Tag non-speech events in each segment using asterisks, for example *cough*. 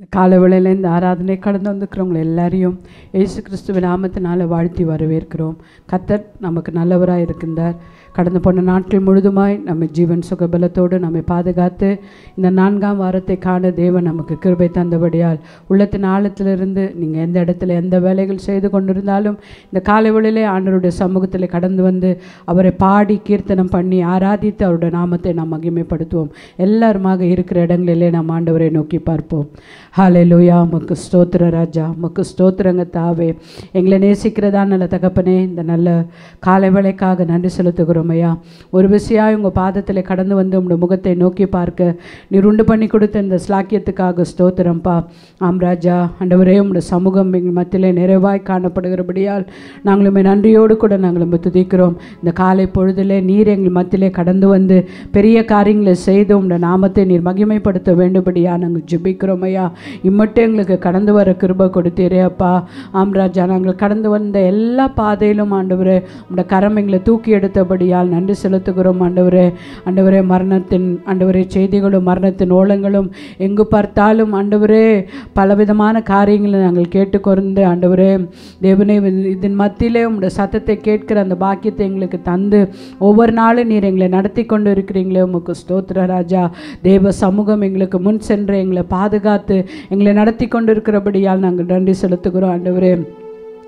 இந்த கால வேளையில இந்த ஆராதனை கடந்து வந்துக்கிறவங்களை எல்லாரையும் இயேசு கிறிஸ்துவ நாமத்தினால வாழ்த்தி வரவேற்கிறோம். கத்தர் நமக்கு நல்லவராக இருக்கின்றார். கடந்து போன நாட்கள் முழுதுமாய் நம்ம ஜீவன் சுகபலத்தோடு நம்மை பாதுகாத்து இந்த நான்காம் வாரத்தை காண தேவன் நமக்கு கிருபை தந்தபடியால் உள்ளத்தின் ஆழத்திலிருந்து நீங்கள் எந்த இடத்துல எந்த வேலைகள் செய்து கொண்டிருந்தாலும் இந்த காலை வேளையிலே ஆண்டவருடைய சமூகத்தில் கடந்து வந்து அவரை பாடி கீர்த்தனம் பண்ணி ஆராதித்து அவருடைய நாமத்தை நாம் மகிமைப்படுத்துவோம். எல்லாருமாக இருக்கிற இடங்களிலே நாம் ஆண்டவரை நோக்கி பார்ப்போம். ஹாலே உமக்கு ஸ்தோத்திர ராஜா. உமக்கு ஸ்தோத்திரங்க தாவே. எங்களை நேசிக்கிறதா நல்ல தகப்பனே இந்த நல்ல காலை வேலைக்காக நன்றி செலுத்துகிறோம் ஐயா. ஒரு விஷயம் உங்கள் பாதத்தில் கடந்து வந்து உங்களோட முகத்தை நோக்கி பார்க்க நீர் உண்டு பண்ணி கொடுத்த இந்த ஸ்லாக்கியத்துக்காக ஸ்தோத்திரம்ப்பா ஆம் ராஜா. அண்டவரே உங்களோட சமூகம் எங்கள் மத்தியிலே நிறைவாய் காணப்படுகிறபடியால் நாங்களுமே நன்றியோடு கூட நாங்கள் துதிக்கிறோம். இந்த காலை பொழுதிலே நீர் எங்கள் மத்தியிலே கடந்து வந்து பெரிய காரியங்களை செய்து உங்களோட நாமத்தை நீர் மகிமைப்படுத்த வேண்டும்படியா நாங்கள் ஜெபிக்கிறோம் ஐயா. இம்மட்டும் எங்களுக்கு கடந்து வர கிருபை கொடுத்தீரே அப்பா. ஆம்ராஜா நாங்கள் கடந்து வந்த எல்லா பாதையிலும் ஆண்டவரே உங்களோட கரம் எங்களை தூக்கி எடுத்தபடியால் நன்றி செலுத்துகிறோம் ஆண்டவரே. ஆண்டவரே மரணத்தின் ஆண்டவரே செய்திகளும் மரணத்தின் ஓலங்களும் எங்கு பார்த்தாலும் ஆண்டவரே பலவிதமான காரியங்களை நாங்கள் கேட்டுக்கொண்டு ஆண்டவரே தேவனே இதன் மத்தியிலே உங்களோட சத்தத்தை கேட்கிற அந்த பாக்கியத்தை எங்களுக்கு தந்து ஒவ்வொரு நாளும் நீர் எங்களை நடத்தி கொண்டு இருக்கிறீங்களே. உமக்கு ஸ்தோத்திர ராஜா. தேவ சமூகம் எங்களுக்கு முன் சென்று எங்களை பாதுகாத்து எங்களை நடத்தி கொண்டு இருக்கிறபடியால் நாங்கள் நன்றி செலுத்துகிறோம் ஆண்டவரே.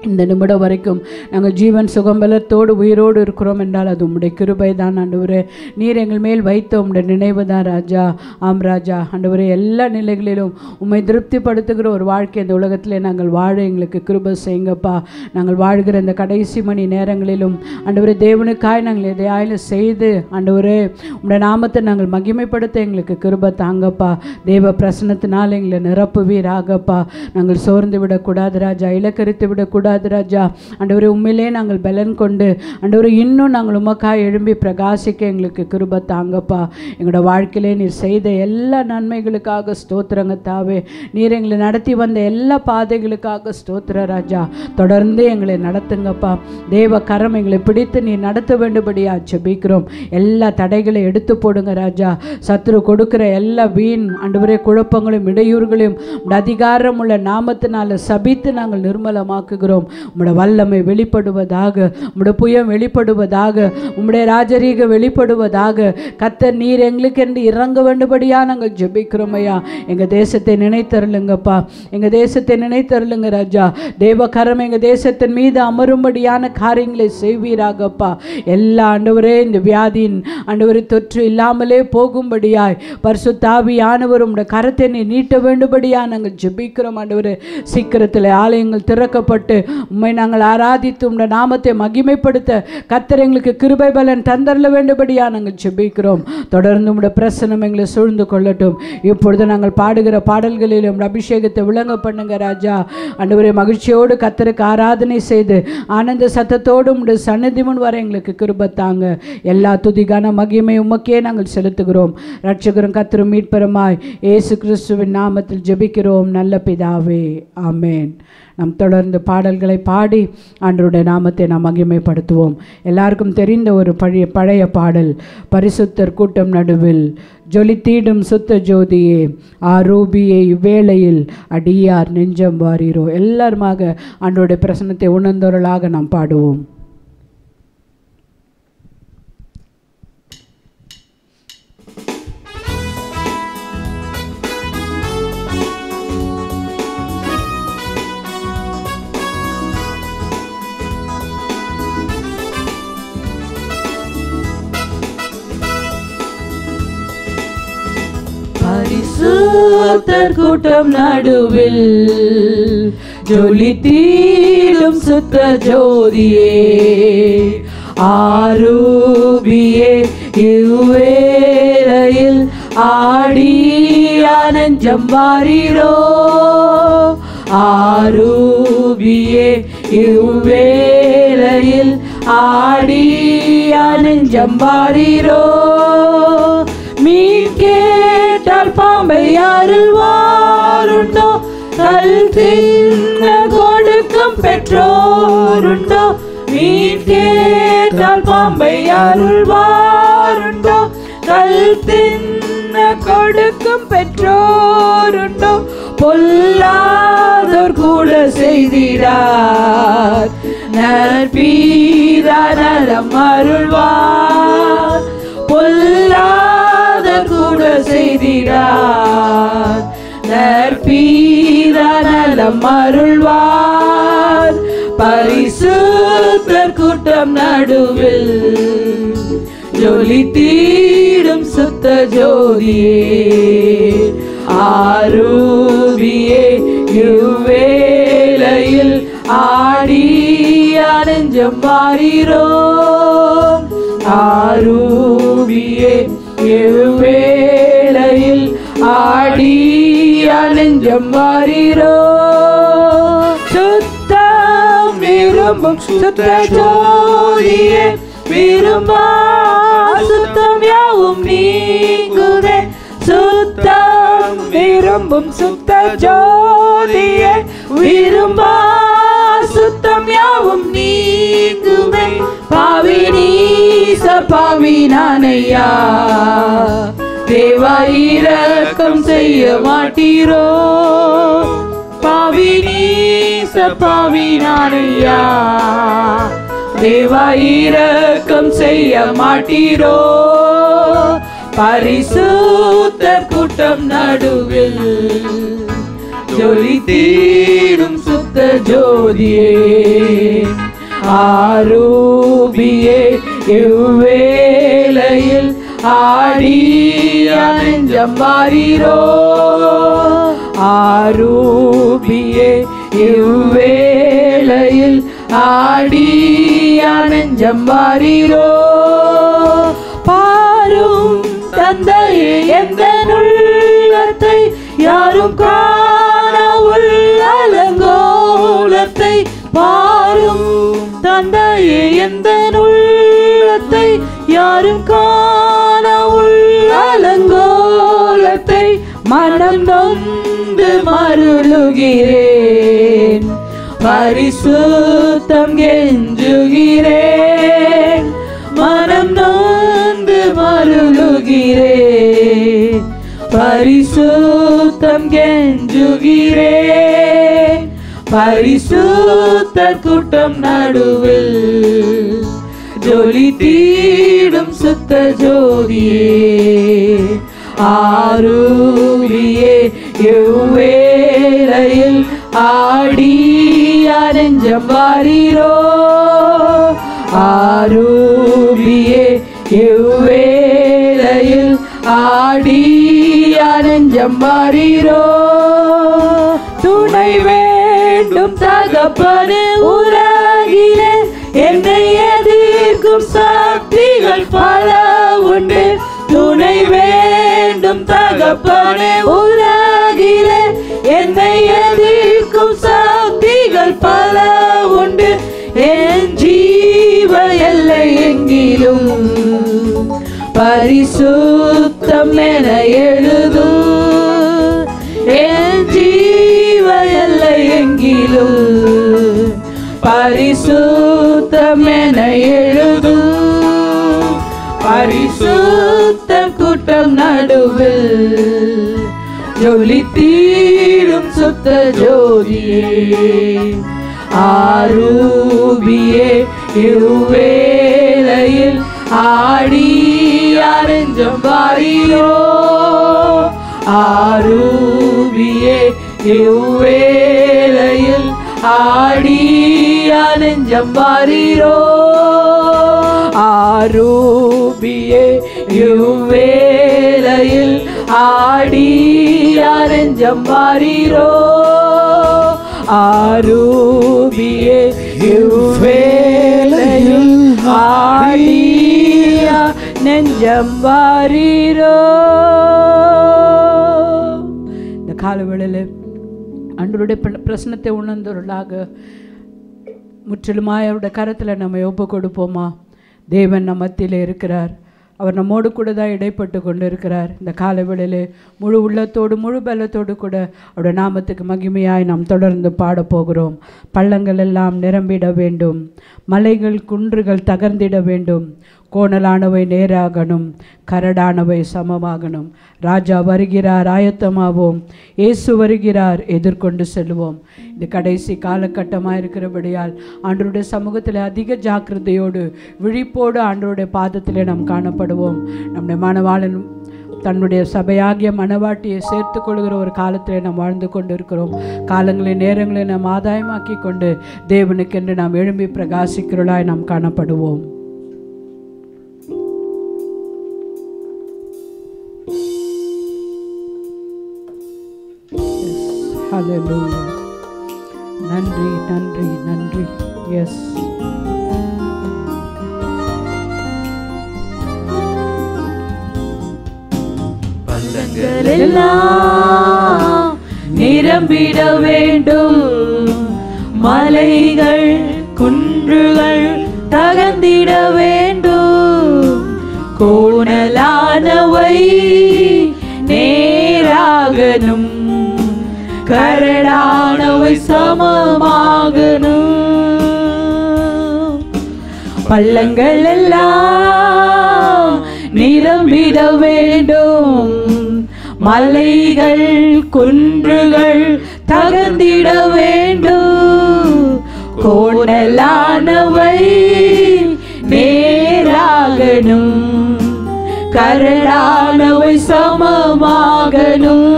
இந்த நிமிடம் வரைக்கும் நாங்கள் ஜீவன் சுகம்பலத்தோடு உயிரோடு இருக்கிறோம் என்றால் அது உம்முடைய கிருபை தான் ஆண்டவரே. நீர் எங்கள் மேல் வைத்த உம்முடைய நினைவு தான் ராஜா. ஆம் ராஜா. ஆண்டவரே எல்லா நிலைகளிலும் உம்மை திருப்திப்படுத்துகிற ஒரு வாழ்க்கை இந்த உலகத்திலே நாங்கள் வாழ எங்களுக்கு கிருபை செய்யுங்கப்பா. நாங்கள் வாழ்கிற இந்த கடைசி மணி நேரங்களிலும் ஆண்டவரே தேவனுக்காய் நாங்கள் எதையாயிலும் செய்து ஆண்டவரே உம்முடைய நாமத்தை நாங்கள் மகிமைப்படுத்த எங்களுக்கு கிருபை தாங்கப்பா. தேவ பிரசனத்தினால் எங்களை நிரப்புவீராகப்பா. நாங்கள் சோர்ந்து விடக்கூடாது ராஜா. இலக்கரித்து விடக்கூடாது. கூடாது ராஜா. ஆண்டவரே உண்மையிலே நாங்கள் பலன் கொண்டு ஆண்டவரே இன்னும் நாங்கள் உமக்காக எழும்பி பிரகாசிக்க எங்களுக்கு கிருப தாங்கப்பா. எங்களோட வாழ்க்கையிலே நீர் செய்த எல்லா நன்மைகளுக்காக ஸ்தோத்திரங்க தாவே. நீர் எங்களை நடத்தி வந்த எல்லா பாதைகளுக்காக ஸ்தோத்திர ராஜா. தொடர்ந்து எங்களை நடத்துங்கப்பா. தேவ கரம் எங்களை பிடித்து நீ நடத்த வேண்டும்படியா ஜெபிக்கிறோம். எல்லா தடைகளை எடுத்து போடுங்க ராஜா. சத்ரு கொடுக்கிற எல்லா வீண் அன்றுவரே குழப்பங்களையும் இடையூறுகளையும் அதிகாரம் உள்ள நாமத்தினால சபித்து நாங்கள் நிர்மலமாக்குகிறோம். உம்முடைய வல்லமை வெளிப்படுவதாக உம்முடைய புயம் வெளிப்படுவதாக உம்முடைய ராஜரீக வெளிப்படுவதாக கத்தர் நீர் எங்களுக்கு என்று இறங்க வேண்டுபடியா நாங்கள் ஜெபிக்கிறோம் ஐயா. எங்கள் தேசத்தை நினைத்தருளுங்கப்பா. எங்கள் தேசத்தை நினைத்தருளுங்க ராஜா. தேவகரம் எங்கள் தேசத்தின் மீது அமரும்படியான காரியங்களை செய்வீராகப்பா. எல்லா ஆண்டவரே இந்த வியாதியின் ஆண்டவரை தொற்று இல்லாமலே போகும்படியாய் பரிசுத்தாவியானவர் உம்முடைய கரத்தை நீ நீட்ட வேண்டும்படியா நாங்கள் ஜெபிக்கிறோம் ஆண்டவர். சீக்கிரத்தில் ஆலயங்கள் திறக்கப்பட்டு உம்மை நாங்கள் ஆராதித்து உம்முடைய நாமத்தை மகிமைப்படுத்த கத்தர் எங்களுக்கு கிருபை பலன் தந்தரல வேண்டுபடியா நாங்கள் ஜெபிக்கிறோம். தொடர்ந்து உடைய பிரசனம் எங்களை சூழ்ந்து கொள்ளட்டும். இப்பொழுது நாங்கள் பாடுகிற பாடல்களில் உம்முடைய அபிஷேகத்தை விளங்க பண்ணுங்க ராஜா. அன்றுவரை மகிழ்ச்சியோடு கத்தருக்கு ஆராதனை செய்து ஆனந்த சத்தத்தோடு உம்முடைய சன்னதி முன் வர எங்களுக்கு கிருபத்தாங்க எல்லா துதிகான மகிமை உமக்கே நாங்கள் செலுத்துகிறோம். ரட்சகரும் கத்தரும் மீட்பெருமாய். ஏசு கிறிஸ்துவின் நாமத்தில் ஜெபிக்கிறோம். நல்ல பிதாவே. ஆமேன். நாம் தொடர்ந்து பாடல்களை பாடி ஆண்டருடைய நாமத்தை நாம் மகிமைப்படுத்துவோம். எல்லாருக்கும் தெரிந்த ஒரு பழைய பழைய பாடல் பரிசுத்தர் கூட்டம் நடுவில் ஜொலித்தீடும் சுத்த ஜோதியே ஆரூபியை இவ்வேளையில் அடியார் நெஞ்சம் வாரீரோ. எல்லாருமாக ஆண்டோடைய பிரசனத்தை உணர்ந்தவர்களாக நாம் பாடுவோம். பரிசுத்தர் கூட்டம் நடுவில் ஜொலி தீரும் சுத்த ஜோதியே. ஆரூபியே இவ்வேளையில் ஆடி ஆனஞ்சம் வாரீரோ. ஆரூபியே இவ்வேளையில் ஆடி ஆனஞ்சம் வாரீரோ. மீன் கேட்டால் பாம்பை யாரில் வாருண்டோ கல் தின்ன கொடுக்கும் பெற்றோருண்டோ? மீன் கேட்டால் பாம்பை யாருள் வாருண்டோ கல் தின்ன கொடுக்கும் பெற்றோருண்டோ? பொல்லாதோர் கூட செய்திடார். நற்பீதா நலம் அருள்வார். பொல்லா பொல்லாதோர் கூட செய்திடார். நற்பீரா நலம் அருள்வார். பரிசுத்தர் கூட்டம் நடுவில் ஜொலி தீடும் சுத்த ஜோதியே. ஆரூபியே இவ்வேளையில் ஆடி அனஞ்சம் மாறிரோம். ஆரூபியே இவ்வேளையில் ஆடி அனஞ்சம் மாறிரோம் சுத்தம் விரும்பும் சுத்த ஜோதியே விரும்பா சுத்தம் யாவும் நீங்குதே. சுத்தம் விரும்பும் சுத்த ஜோதியே விரும்பா சுத்தம் யாவும் நீங்குமே பாவி நீச பாவி நானையா. தேவா இரக்கம் செய்ய மாட்டீரோ. பாவி நீச பாவி நானையா. தேவா இரக்கம் செய்ய மாட்டீரோ. பரிசுத்த கூட்டம் நடுவில். ஜொலி தீடும் சுத்த ஜோதியே ஆரூபியே இவ்வேளையில் ஆடி அனஞ்சம் மாறீரோ? ஆரூபியே இவ்வேளையில் ஆடி அனஞ்சம் மாறீரோ? பாரும் தந்தையே எந்த உள்ளத்தை யாரும் கா பாரும் தந்தையே எந்த உள்ளத்தை யாரும் காண உள்ளலங்கோலத்தை மனம் நொந்து மருளுகிறேன். பரிசுத்தம் கெஞ்சுகிறேன். மனம் நொந்து மருளுகிறேன். பரிசுத்தம் கெஞ்சுகிறேன். பரிசுத்த கூட்டம் நடுவில் ஜொலி தீடும் சுத்த ஜோதியே. ஆரூரியே எவ்வேளையில் ஆடி அனஞ்சம் வாரீரோ? ஆரூபியே எவ்வேளையில் ஆடி அனஞ்சம் வாரீரோ? துணைவே வேண்டும் தகப்பனே உலகிலே என்னை எதிர்க்கும் சக்திகள் பல உண்டு. துணை வேண்டும் தகப்பனே உலகிலே என்னை எதிர்க்கும் சக்திகள் பல உண்டு. என் ஜீவ எல்லை எங்கிலும் பரிசுத்தம் என எழுதும். எங்கிலும் பரிசுத்தமென என எழுதும். பரிசுத்த கூட்டம் நடுவில் ஜொலி தீடும் சுத்த ஜோதியே. ஆரூபியே இருவேளையில் ஆடி அரைஞ்சம் வாரியோ. ஆரூபியே இவ்வேளையில் ஆடி அனஞ்சம் வாரீரோ ஆரூபியே இவ்வேளையில் ஆடி அனஞ்சம் வாரீரோ ஆரூபியே இவ்வேளையில் ஆடி நெஞ்சம் வாரீரோ இந்த பிரச்சனத்தை உணர்ந்தவர்களாக முற்றிலுமாய் அவருடைய கரத்தில் நம்ம ஒப்பு கொடுப்போமா? தேவன் நம்ம மத்தியில் இருக்கிறார். அவர் நம்மோடு கூட தான் இடைப்பட்டு கொண்டு இருக்கிறார் இந்த காலவேளையில் முழு உள்ளத்தோடு முழு பலத்தோடு கூட அவருடைய நாமத்துக்கு மகிமையாய் நாம் தொடர்ந்து பாடப் போகிறோம். பள்ளங்கள் எல்லாம் நிரம்பிட வேண்டும். மலைகள் குன்றுகள் தகர்ந்திட வேண்டும். கோணலானவை நேராகணும் கரடானவை சமமாகணும். ராஜா வருகிறார் ஆயத்தமாவோம். இயேசு வருகிறார் எதிர்கொண்டு செல்வோம். இந்த கடைசி காலகட்டமாக இருக்கிறபடியால் ஆண்டருடைய சமூகத்தில் அதிக ஜாக்கிரதையோடு விழிப்போடு ஆண்டருடைய பாதத்திலே நாம் காணப்படுவோம். நம்முடைய மனவாளன் தன்னுடைய சபையாகிய மனவாட்டியை சேர்த்து கொள்கிற ஒரு காலத்தில் நாம் வாழ்ந்து கொண்டு இருக்கிறோம் காலங்களை நேரங்களை நாம் ஆதாயமாக்கி கொண்டு தேவனுக்கென்று நாம் எழும்பி பிரகாசிக்கிறளாய் நாம் காணப்படுவோம். ஹலலூயா நன்றி நன்றி நன்றி. எஸ் எல்லாம் நிரம்பிட வேண்டும். மலைகள் குன்றுகள் தகந்திட வேண்டும். கோணலானவை நேராகனும் கரடானவை சமமாகணும் பள்ளங்கள் எல்லாம் நிரம்பிட வேண்டும். மலைகள் குன்றுகள் தகர்ந்திட வேண்டும். கோணலானவை நேராகணும் கரடானவை சமமாகணும்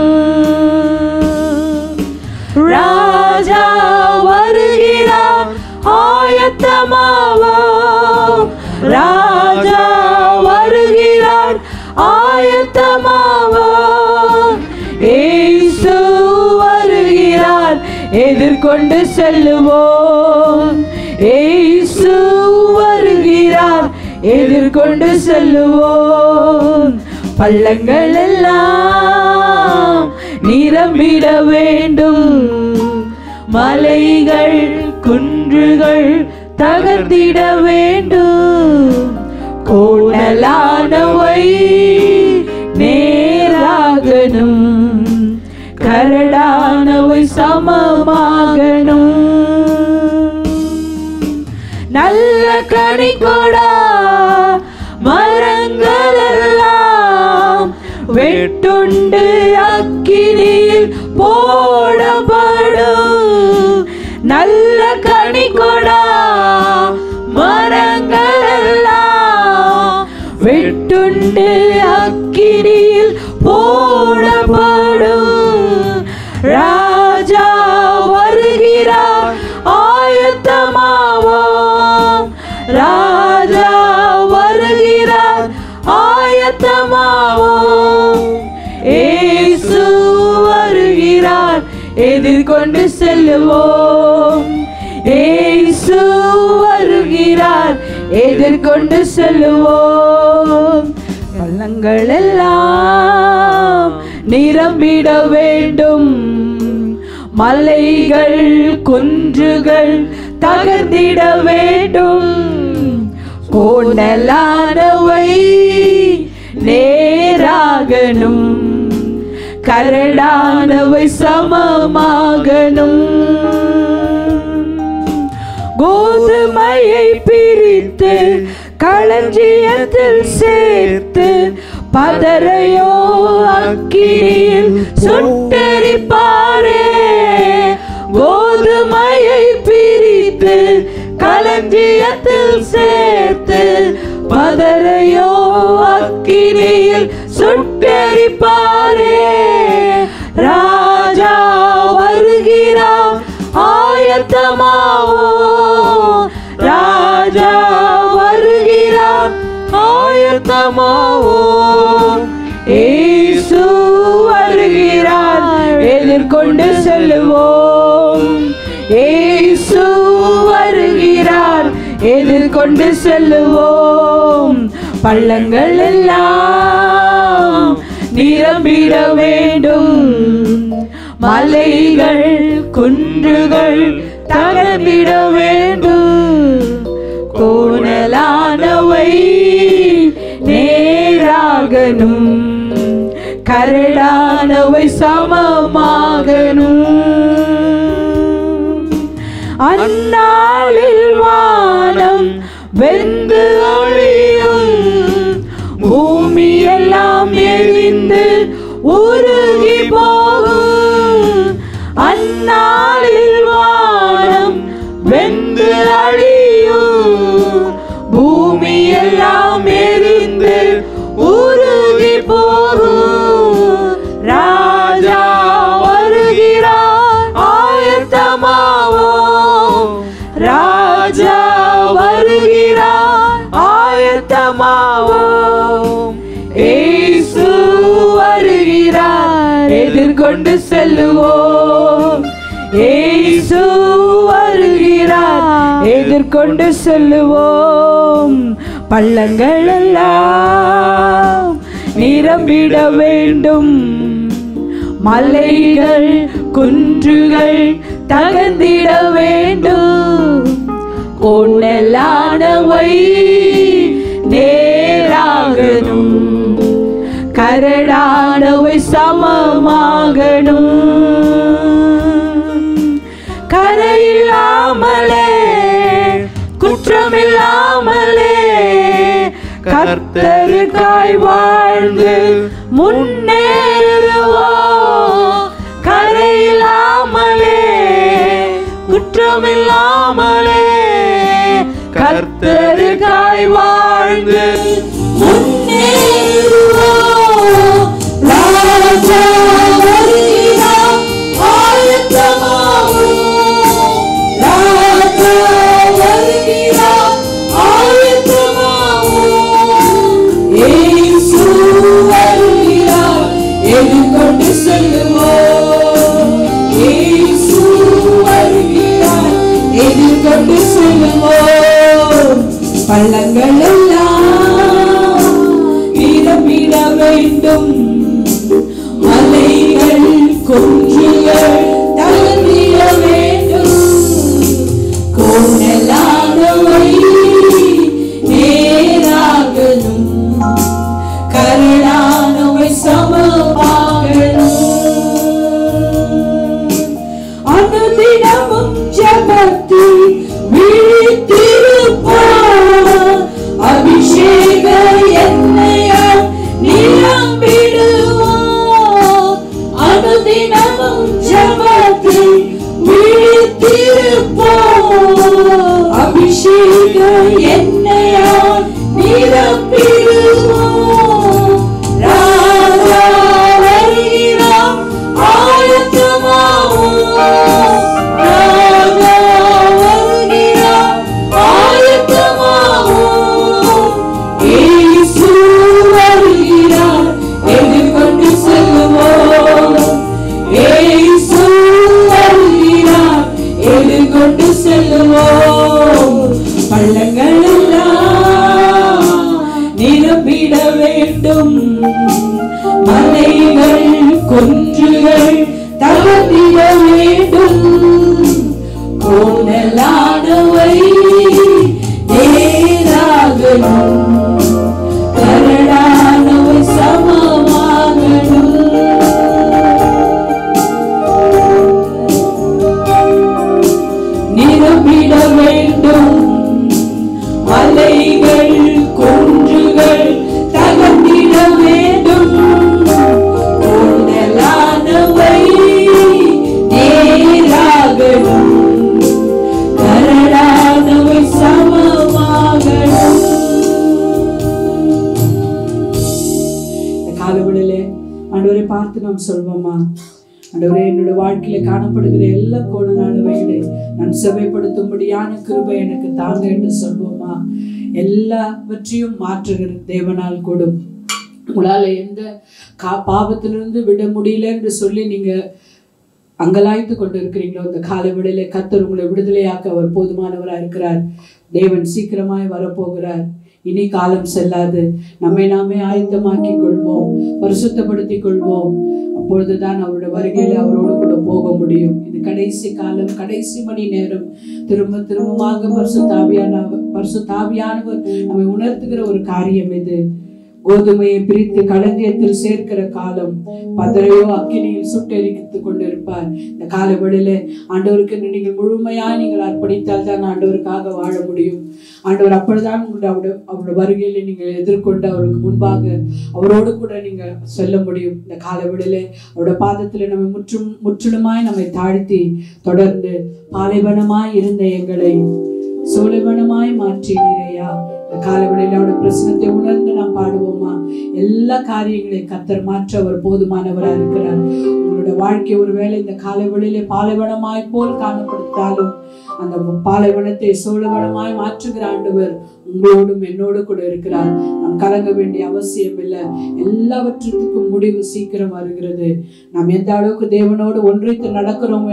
எதிர்கொண்டு செல்லுவோம். ஏசு வருகிறார். எதிர்கொண்டு செல்லுவோம். பள்ளங்கள் எல்லாம் நிரம்பிட வேண்டும். மலைகள் குன்றுகள் தகர்ந்திட வேண்டும். கோணலானவை கரடானவை சமமாகணும். நல்ல கனி கொடா மரங்கள் எல்லாம் வெட்டுண்டு அக்கினியில் போடப்படும். நல்ல கனி கொடா எதிர்கொண்டு செல்லுவோம். ஏசு வருகிறார் எதிர்கொண்டு செல்லுவோம். பள்ளங்கள் எல்லாம் நிரம்பிட வேண்டும். மலைகள் குன்றுகள் தகர்ந்திட வேண்டும். கோணலானவை நேராகணும். கரடானவை சமமாகணும். கோதுமையை பிரித்து களஞ்சியத்தில் சேர்த்து பதறையோ அக்கினியில் சுட்டரிப்பாரே. கோதுமையை பிரித்து களஞ்சியத்தில் சேர்த்து பதறையோ அக்கினியில் சுட்டரிப்பாரே. ராஜா வருகிறார் ஆயத்தமாவோ. ராஜா வருகிறார் ஆயத்தமாவோ. ஏசு வருகிறார். எதிர்கொண்டு செல்லுவோம். ஏசு வருகிறார். எதிர்கொண்டு செல்லுவோம். பள்ளங்கள் எல்லாம் நிரம்பிட வேண்டும். மலைகள் குன்றுகள் தகர்ந்திட வேண்டும். கோணலானவை நேராகணும். கரடானவை சமமாகணும். அந்நாளில் வானம் வெந்து ஒளியும் எல்லாம் எரிந்து உருகி போகும். அந்நாளில் எதிர்கொண்டு செல்லுவோம். பள்ளங்கள் எல்லாம் நிரம்பிட வேண்டும். மலைகள் குன்றுகள் தகர்ந்திட வேண்டும். பொன்னலானவை நேராகணும். கரடானவை சமமாகணும். கர்த்தருக்காய் வாழ்ந்து முன்னேறுவோம். கரையில்லாமலே குற்றமில்லாமலே கர்த்தருக்காய் வாழ்ந்து செல்லுவோம் பள்ளங்கள் எல்லாம் அபிஷேக எண்ணெயால் முடியலன்னு என்று சொல்லி நீங்க அங்கலாய்த்து கொண்டு இருக்கிறீங்களோ இந்த கால விடையில கத்தர் உங்களை விடுதலையாக்க அவர் போதுமானவரா இருக்கிறார். தேவன் சீக்கிரமாய் வரப்போகிறார். இனி காலம் செல்லாது. நம்மை நாமே ஆயத்தமாக்கி கொள்வோம். பரிசுத்தப்படுத்திக் கொள்வோம். அப்பொழுதுதான் அவரோட வருகையில அவரோடு கூட போக முடியும். இது கடைசி காலம் கடைசி மணி நேரம். திரும்ப திரும்பமாக பரிசு தாவியான பரிசு தாவியானவர் நம்மை உணர்த்துகிற ஒரு காரியம் இது. கோதுமையை பிரித்து களஞ்சியத்தில் சேர்க்கிற காலம் பதறையோ அக்கினியில் சுட்டெரித்து கொண்டிருப்பார். இந்த காலவெளியில ஆண்டவருக்கு நீங்கள் முழுமையாய் நீங்கள் அர்ப்பணித்தால் தான் ஆண்டவருக்காக வாழ முடியும். ஆண்டவர் அப்பொழுதுதான் உங்களை அவருடைய அவருடைய வருகையில நீங்கள் எதிர்கொண்டு அவருக்கு முன்பாக அவரோடு கூட நீங்கள் செல்ல முடியும். இந்த காலவெளியில அவருடைய பாதத்துல நம்ம முற்றும் முற்றிலுமாய் நம்மை தாழ்த்தி தொடர்ந்து பாலைவனமாய் இருந்த எங்களை சோலைவனமாய் மாற்றி நிறையா இந்த காலவெளியில அவருடைய பிரச்சனத்தை உணர்ந்து நாம் பாடுவோமா? எல்லா காரியங்களையும் கத்தர் மாற்ற அவர் போதுமானவராக இருக்கிறார். உங்களோட வாழ்க்கை ஒருவேளை இந்த காலவெளியிலே பாலைவனமாய் போல் காணப்படுத்தாலும் அந்த பாலைவனத்தை சோழவனமாய் மாற்றுகிற ஆண்டவர் உங்களோடும் என்னோடு கூட இருக்கிறார். நாம் கலங்க வேண்டிய அவசியம் இல்லை. எல்லாவற்றுக்கும் முடிவு சீக்கிரம் வருகிறது. நாம் எந்த அளவுக்கு தேவனோடு ஒன்றித்து நடக்கிறோம்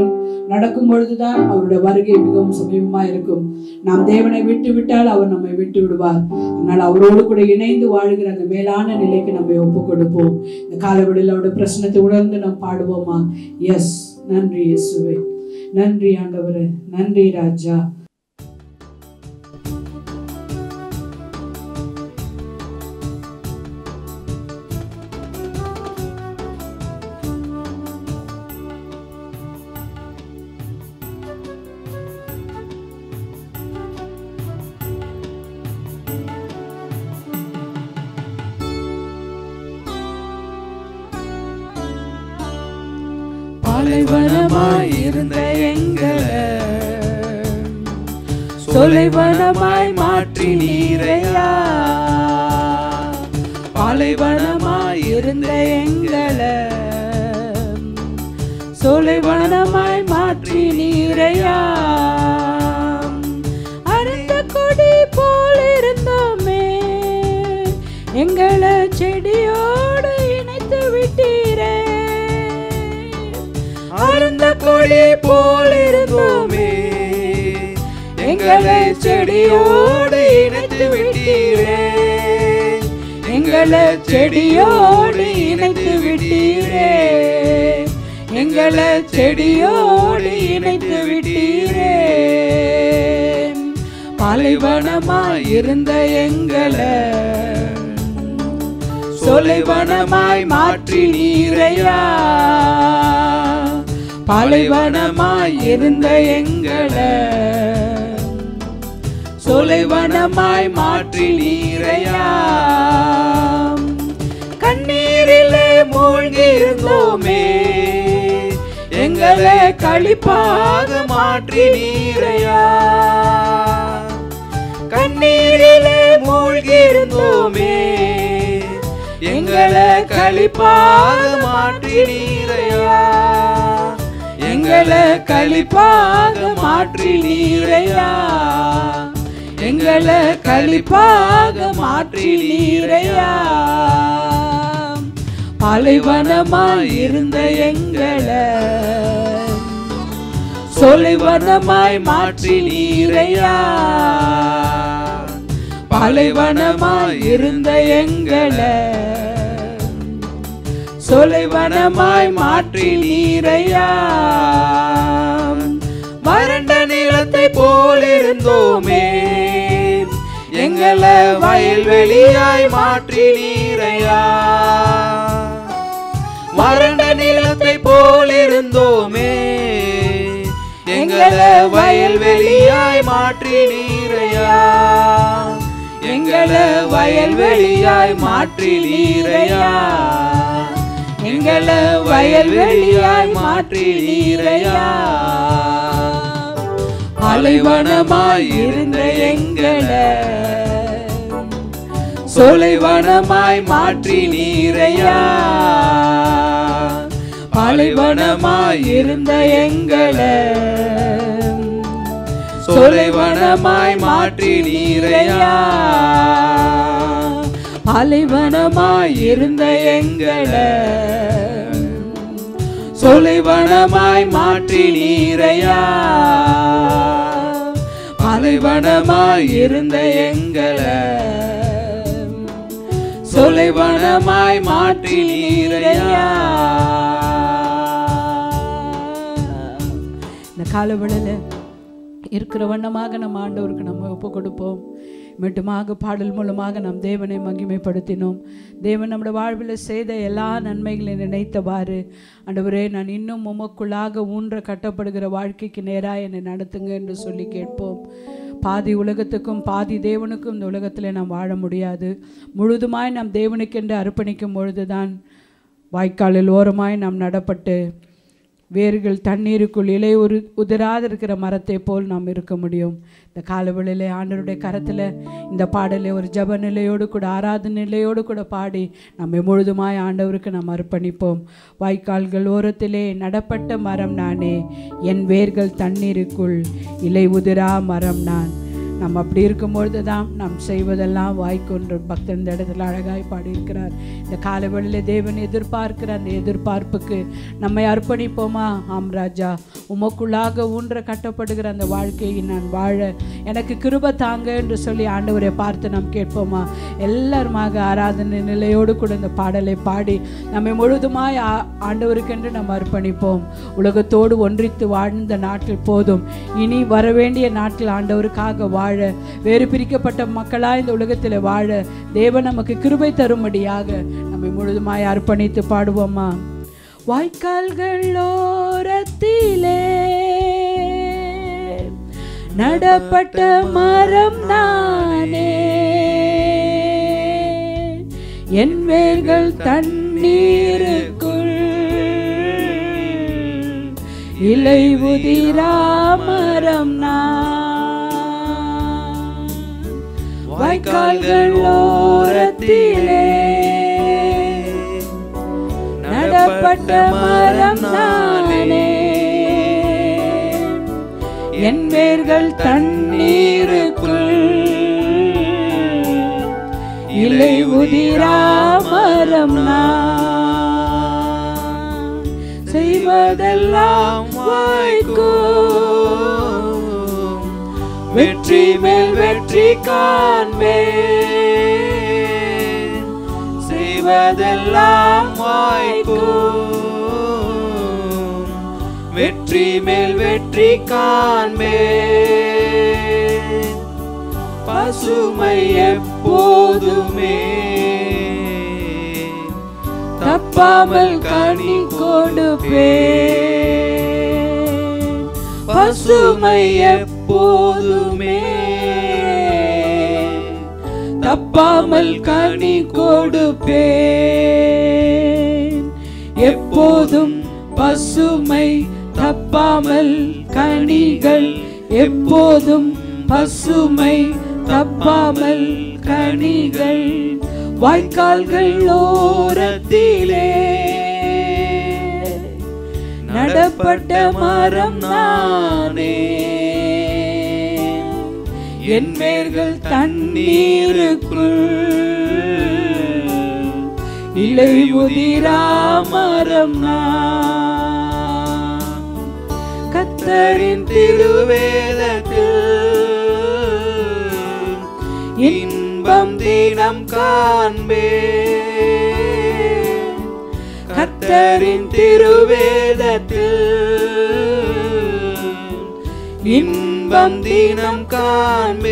நடக்கும் பொழுதுதான் அவருடைய வருகை மிகவும் சமீபமா இருக்கும். நாம் தேவனை விட்டு விட்டால் அவர் நம்மை விட்டு விடுவார். ஆனால் அவரோடு கூட இணைந்து வாழ்கிற அந்த மேலான நிலைக்கு நம்ம ஒப்பு கொடுப்போம் இந்த காலவெளியில் அவருடைய பிரச்சனத்தை உணர்ந்து நாம் பாடுவோமா? எஸ் நன்றி இயேசுவே. நன்றி ஆண்டவரே நன்றி ராஜா. பாலைவனமாய் இருந்த எங்களை சொலைவனமாய் மாற்றி நீரையா? பாலைவனமாய் இருந்த எங்களை? சொலைவனமாய் மாற்றி நீரையா? கொடி போல் இருந்தோமே. எங்களை செடியோடு இணைத்து விட்டீரே. எங்களை செடியோடு இணைத்து விட்டீரே. எங்களை செடியோடு இணைத்து விட்டீரே. பாலைவனமாய் இருந்த எங்களை சொலைவனமாய் மாற்றி நீரையா. பாலைவனமாய் இருந்த எங்களை சொலைவனமாய் மாற்றி நீரையா கண்ணீரிலே மூழ்கி இருந்தோமே எங்களை கழிப்பாக மாற்றி நீரையா கண்ணீரிலே மூழ்கி இருந்தோமே எங்களை கழிப்பாக மாற்றி நீரையா எங்களை களிப்பாக மாற்றி நீரையா? எங்களை களிப்பாக மாற்றி நீரையா? பாலைவனமாய் இருந்த எங்களை சொலைவனமாய் மாற்றி நீரையா? பாலைவனமாய் இருந்த எங்களை சொலைவனமாய் மாற்றி நீரையா? வறண்ட நிலத்தை போலிருந்தோமே. எங்களை வயல்வெளியாய் மாற்றி நீரையா? வறண்ட நிலத்தை போலிருந்தோமே. எங்களை வயல்வெளியாய் மாற்றி நீரையா? எங்களை வயல்வெளியாய் மாற்றி நீரையா? எங்களை வயல்வெளியாய் மாற்றி நீரையா அலைவனமாய் இருந்த எங்களை சொலைவனமாய் மாற்றி நீரையா பாலைவனமாய் இருந்த எங்களை சோலைவனமாய் மாற்றி நீரையா அலைவனமாய் இருந்த எங்களை. சொலைவனமாய் மாற்றி நீரையா. பாலைவனமாய் இருந்த எங்களை. சொலைவனமாய் மாற்றி நீரையா. இந்த காலவெளியில் இருக்கிற வண்ணமாக நம்ம ஆண்டவருக்கு நம்ம ஒப்பு கொடுப்போம் மட்டுமாக பாடல் மூலமாக நாம் தேவனை மகிமைப்படுத்தினோம். தேவன் நம்முடைய வாழ்வில் செய்த எல்லா நன்மைகளையும் நினைத்தவாறு அண்டவரே நான் இன்னும் உமக்குள்ளாக ஊன்ற கட்டப்படுகிற வாழ்க்கைக்கு நேராக என்னை நடத்துங்க என்று சொல்லி கேட்போம். பாதி உலகத்துக்கும் பாதி தேவனுக்கும் இந்த உலகத்தில் நாம் வாழ முடியாது. முழுதுமாய் நாம் தேவனுக்கென்று அர்ப்பணிக்கும் பொழுதுதான் வாய்க்காலில் ஓரமாய் நாம் நடப்பட்டு வேர்கள் தண்ணீருக்குள் இலை உரு உதிராது இருக்கிற மரத்தை போல் நாம் இருக்க முடியும். இந்த காலவெளியில் ஆண்டவருடைய கரத்தில் இந்த பாடலை ஒரு ஜப நிலையோடு கூட ஆராத நிலையோடு கூட பாடி நம்ம முழுதுமாய் ஆண்டவருக்கு நாம் அர்ப்பணிப்போம். வாய்க்கால்கள் ஓரத்திலே நடப்பட்ட மரம் நானே என் வேர்கள் தண்ணீருக்குள் இலை உதிரா மரம் நான். நம்ம அப்படி இருக்கும்பொழுது தான் நாம் செய்வதெல்லாம் வாய்க்கொன்று. பக்தன் இந்த இடத்துல அழகாய் பாடியிருக்கிறார். இந்த காலவெளியில் தேவன் எதிர்பார்க்கிற அந்த எதிர்பார்ப்புக்கு நம்மை அர்ப்பணிப்போமா? ஆம் ராஜா உமக்குள்ளாக ஊன்ற கட்டப்படுகிற அந்த வாழ்க்கையை நான் வாழ எனக்கு கிருப தாங்க என்று சொல்லி ஆண்டவரை பார்த்து நாம் கேட்போமா? எல்லாருமாக ஆராதனை நிலையோடு கூட இந்த பாடலை பாடி நம்மை முழுதுமாய் ஆ- ஆண்டவருக்கென்று நாம் அர்ப்பணிப்போம். உலகத்தோடு ஒன்றித்து வாழ்ந்த நாட்டில் போதும். இனி வரவேண்டிய நாட்டில் ஆண்டவருக்காக வா வாழ. வேறு பிரிக்கப்பட்ட மக்களாய் இந்த உலகத்தில் வாழ. தேவன் நமக்கு கிருபை தரும்படியாக நம்மை முழுதுமாய் அர்ப்பணித்து பாடுவோமா வாய்க்கால்கள் ஓரத்திலே நடப்பட்ட மரம் நானே. என் வேர்கள் தண்ணீருக்குள் இலை உதிரா மரம் நான். வாய்க்கால்கள் ஓரத்திலே நடப்பட்ட மரம் நானே என் வேர்கள் தண்ணீருக்குள் இலை உதிரா மரம் நான். செய்வதெல்லாம் வாய்க்கோ வெற்றி மேல் வெற்றி காண்பேன். செய்வதெல்லாம் வாய்க்கும். வெற்றி மேல் வெற்றி காண்பேன். பசுமை எப்போதுமே. தப்பாமல் கனி கொடுப்பே பசுமை எப்போதுமே தப்பாமல் கனி கொடுப்பேன். எப்போதும் பசுமை தப்பாமல் கனிகள் எப்போதும் பசுமை தப்பாமல் கனிகள். வாய்க்கால்கள் ஓரத்திலே நடப்பட்ட மரம் நானே. என் வேர்கள் தண்ணீருக்குள் இலை உதிரா கத்தரின் திருவேதத்தில் இன்பம் தினம் காண்பே கத்தரின் திருவேதத்தில் இன்பம் இன்பம் தினம் காண்பேன்.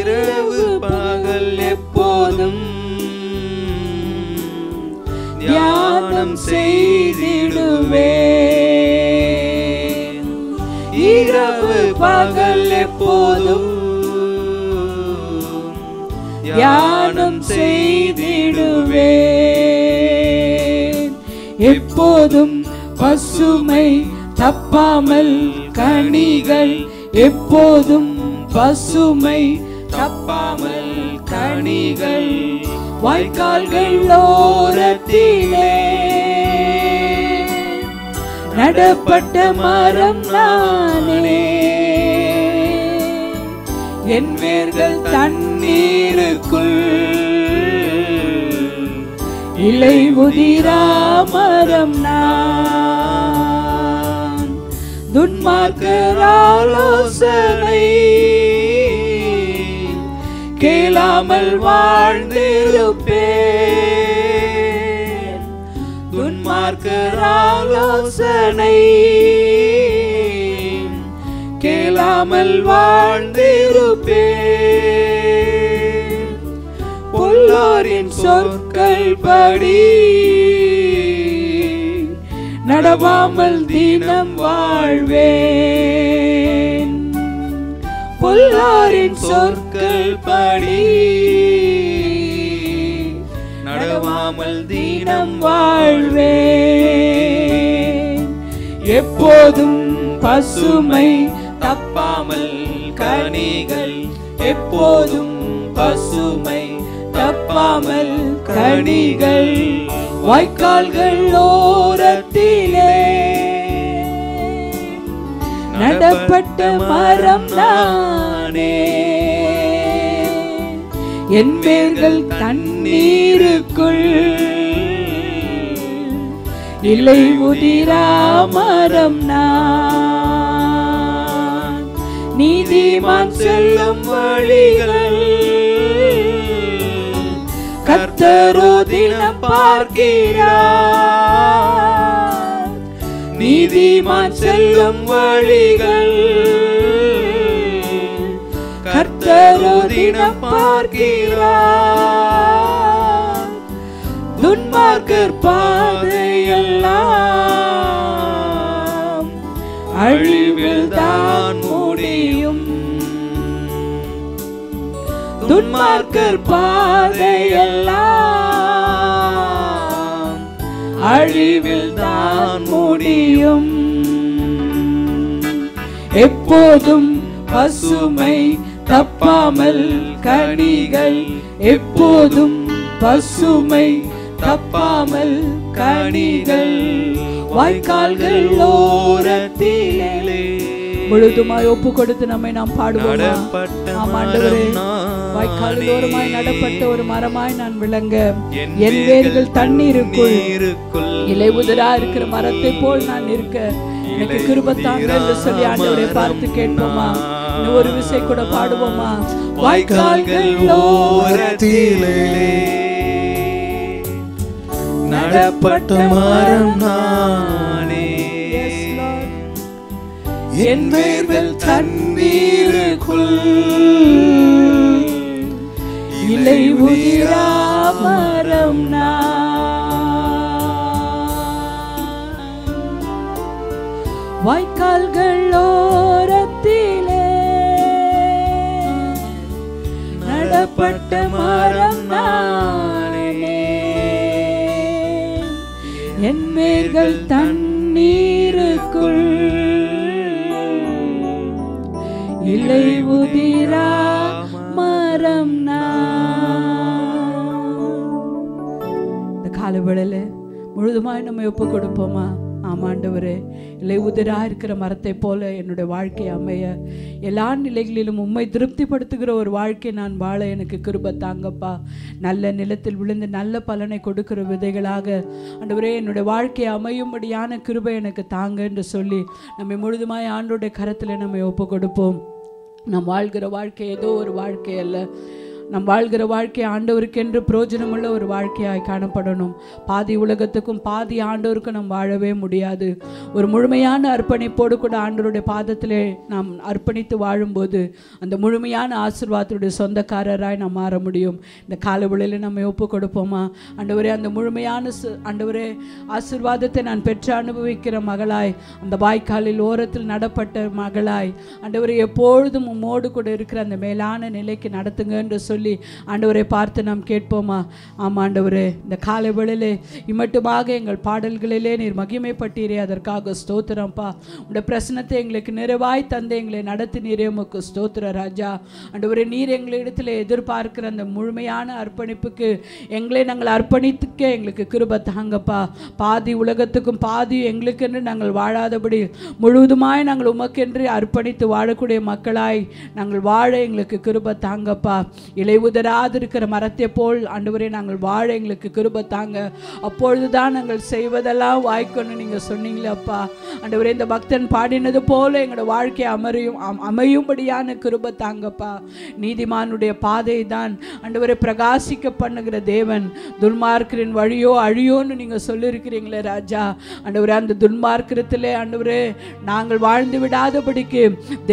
இரவு பகல் எப்போதும் தியானம் செய்திடுவே இரவு பகல் எப்போதும் தியானம் செய்திடுவே தப்பாமல் கனிகள் எப்போதும் பசுமை. தப்பாமல் கனிகள் வாய்க்கால்கள் ஓரத்திலே. நடப்பட்ட மரம் நானே. என் வேர்கள் தண்ணீருக்குள். இலை உதிரா மரம் நான். துன்மார்க்கர் ஆலோசனை கேளாமல் வாழ்ந்திருப்பேன். துன்மார்க்கர் ஆலோசனை கேளாமல் இல்லாமல் வாழ்ந்திருப்பே பொல்லாரின் சொற்கள் படி நடவாமல் தினம் வாழ்வேன். பொல்லாரின் சொற்கள் படி நடவாமல் தினம் வாழ்வேன். எப்போதும் பசுமை தப்பாமல் கனிகள் எப்போதும் பசுமை தப்பாமல் கனிகள். வாய்க்கால்கள் ஓரத்திலே நடப்பட்ட மரம் நானே. என் வேர்கள் தண்ணீருக்குள் இலை உதிரா மரம் நான். நீதிமான் செல்லும் வழிகள் கர்த்தரோ தினம் பார்க்கிறார். நீதிமான் செல்லும் வழிகள். கர்த்தரோ தினம் பார்க்கிறார். துன்மார்க்கர் பாதையெல்லாம் அழிவில் தான் துன்மார்க்கர் பாதையெல்லாம். அழிவில் தான் முடியும். எப்போதும் பசுமை தப்பாமல் கனிகள். எப்போதும் பசுமை தப்பாமல் கனிகள். வாய்க்கால்கள் ஓரத்திலே. முழுதுமாய் ஒப்பு கொடுத்து நம்மை நாம் பாடுவோமா? நடப்பட்ட ஓரமாய் நடப்பட்ட ஒரு மரமாய் நான் விளங்க என் வேர்கள் தண்ணீருக்குள். இலை உதிரா இருக்கிற மரத்தை போல் நான் இருக்க எனக்கு கிருபத்தாங்க என்று சொல்லி ஆண்டவரை பார்த்து கேட்போமா? ஒரு விசை கூட பாடுவோமா? வாய்க்கால்கள் ஓரத்திலே. நடப்பட்ட மரம் நானே என் வேர்கள் தண்ணீருக்குள். இலை உதிரா மரம் வாய்க்கால்கள் ஓரத்திலே நடப்பட்ட மரம் நானே. என் வேர்கள் தண்ணீருக்குள். இலை உதிரா இந்த முழுதுமாய் நம்ம ஒப்பு கொடுப்போமா ஆமாண்டவரே இல்லை உதிராக இருக்கிற மரத்தை போல என்னுடைய வாழ்க்கை அமைய. எல்லா நிலைகளிலும் உண்மை திருப்திப்படுத்துகிற ஒரு வாழ்க்கை நான் வாழ எனக்கு கிருப தாங்கப்பா. நல்ல நிலத்தில் விழுந்து நல்ல பலனை கொடுக்கிற விதைகளாக. ஆண்டவரே என்னுடைய வாழ்க்கை அமையும்படியான கிருபை எனக்கு தாங்க என்று சொல்லி நம்மை முழுதுமாய் ஆண்டோடைய கரத்தில் நம்மை ஒப்பு கொடுப்போம் நாம் வாழ்கிற வாழ்க்கை ஏதோ ஒரு வாழ்க்கை அல்ல. நம் வாழ்கிற வாழ்க்கை ஆண்டவருக்கென்று பிரயோஜனமுள்ள ஒரு வாழ்க்கையாய் காணப்படணும். பாதி உலகத்துக்கும் பாதி ஆண்டவருக்கும் நாம் வாழவே முடியாது. ஒரு முழுமையான அர்ப்பணிப்போடு கூட ஆண்டவருடைய பாதத்திலே நாம் அர்ப்பணித்து வாழும்போது அந்த முழுமையான ஆசிர்வாதத்துடைய சொந்தக்காரராய் நாம் மாற முடியும். இந்த காலவெளியில் நம்ம ஒப்பு கொடுப்போமா? ஆண்டவரே அந்த முழுமையான சு- ஆண்டவரே ஆசீர்வாதத்தை நான் பெற்று அனுபவிக்கிற மகளாய் அந்த வாய்க்காலில் ஓரத்தில் நடப்பட்ட மகளாய் ஆண்டவரே எப்பொழுதும் உம்மோடு கூட இருக்கிற அந்த மேலான நிலைக்கு நடத்துங்க என்று சொல்லி ஆண்டவரை பார்த்து நாம் கேட்போமா? ஆமாம் ஆண்டவரே இந்த காலை வேளையிலே இம்மட்டுமாக எங்கள் பாடல்களிலே நீர் மகிமைப்பட்டீரே. அதற்காக ஸ்தோத்திரம்ப்பா உடைய பிரசனத்தை எங்களுக்கு நிறைவாய் தந்து எங்களை நடத்தினீரே. உமக்கு ஸ்தோத்திர ராஜா. ஆண்டவரே நீர் எங்களிடத்தில் எதிர்பார்க்கிற அந்த முழுமையான அர்ப்பணிப்புக்கு எங்களை நாங்கள் அர்ப்பணித்துக்க எங்களுக்கு கிருப தாங்கப்பா. பாதி உலகத்துக்கும் பாதி எங்களுக்கென்று நாங்கள் வாழாதபடி முழுவதுமாய் நாங்கள் உமக்கென்று அர்ப்பணித்து வாழக்கூடிய மக்களாய் நாங்கள் வாழ எங்களுக்கு கிருப தாங்கப்பா. இலை உதராதிருக்கிற மரத்தை போல் ஆண்டவரே நாங்கள் வாழ எங்களுக்கு கிருபை தாங்க. அப்பொழுது தான் நாங்கள் செய்வதெல்லாம் வாய்க்கணும்னு நீங்கள் சொன்னீங்களே அப்பா. ஆண்டவரே இந்த பக்தன் பாடினது போல எங்களோட வாழ்க்கை அமரையும் அமையும்படியான கிருபை தாங்கப்பா. நீதிமானுடைய பாதை தான் ஆண்டவரை பிரகாசிக்க பண்ணுகிற தேவன். துன்மார்க்கரின் வழியோ அழியோன்னு நீங்கள் சொல்லியிருக்கிறீங்களே ராஜா. ஆண்டவரே அந்த துன்மார்க்கத்திலே ஆண்டவரே நாங்கள் வாழ்ந்து விடாதபடிக்கு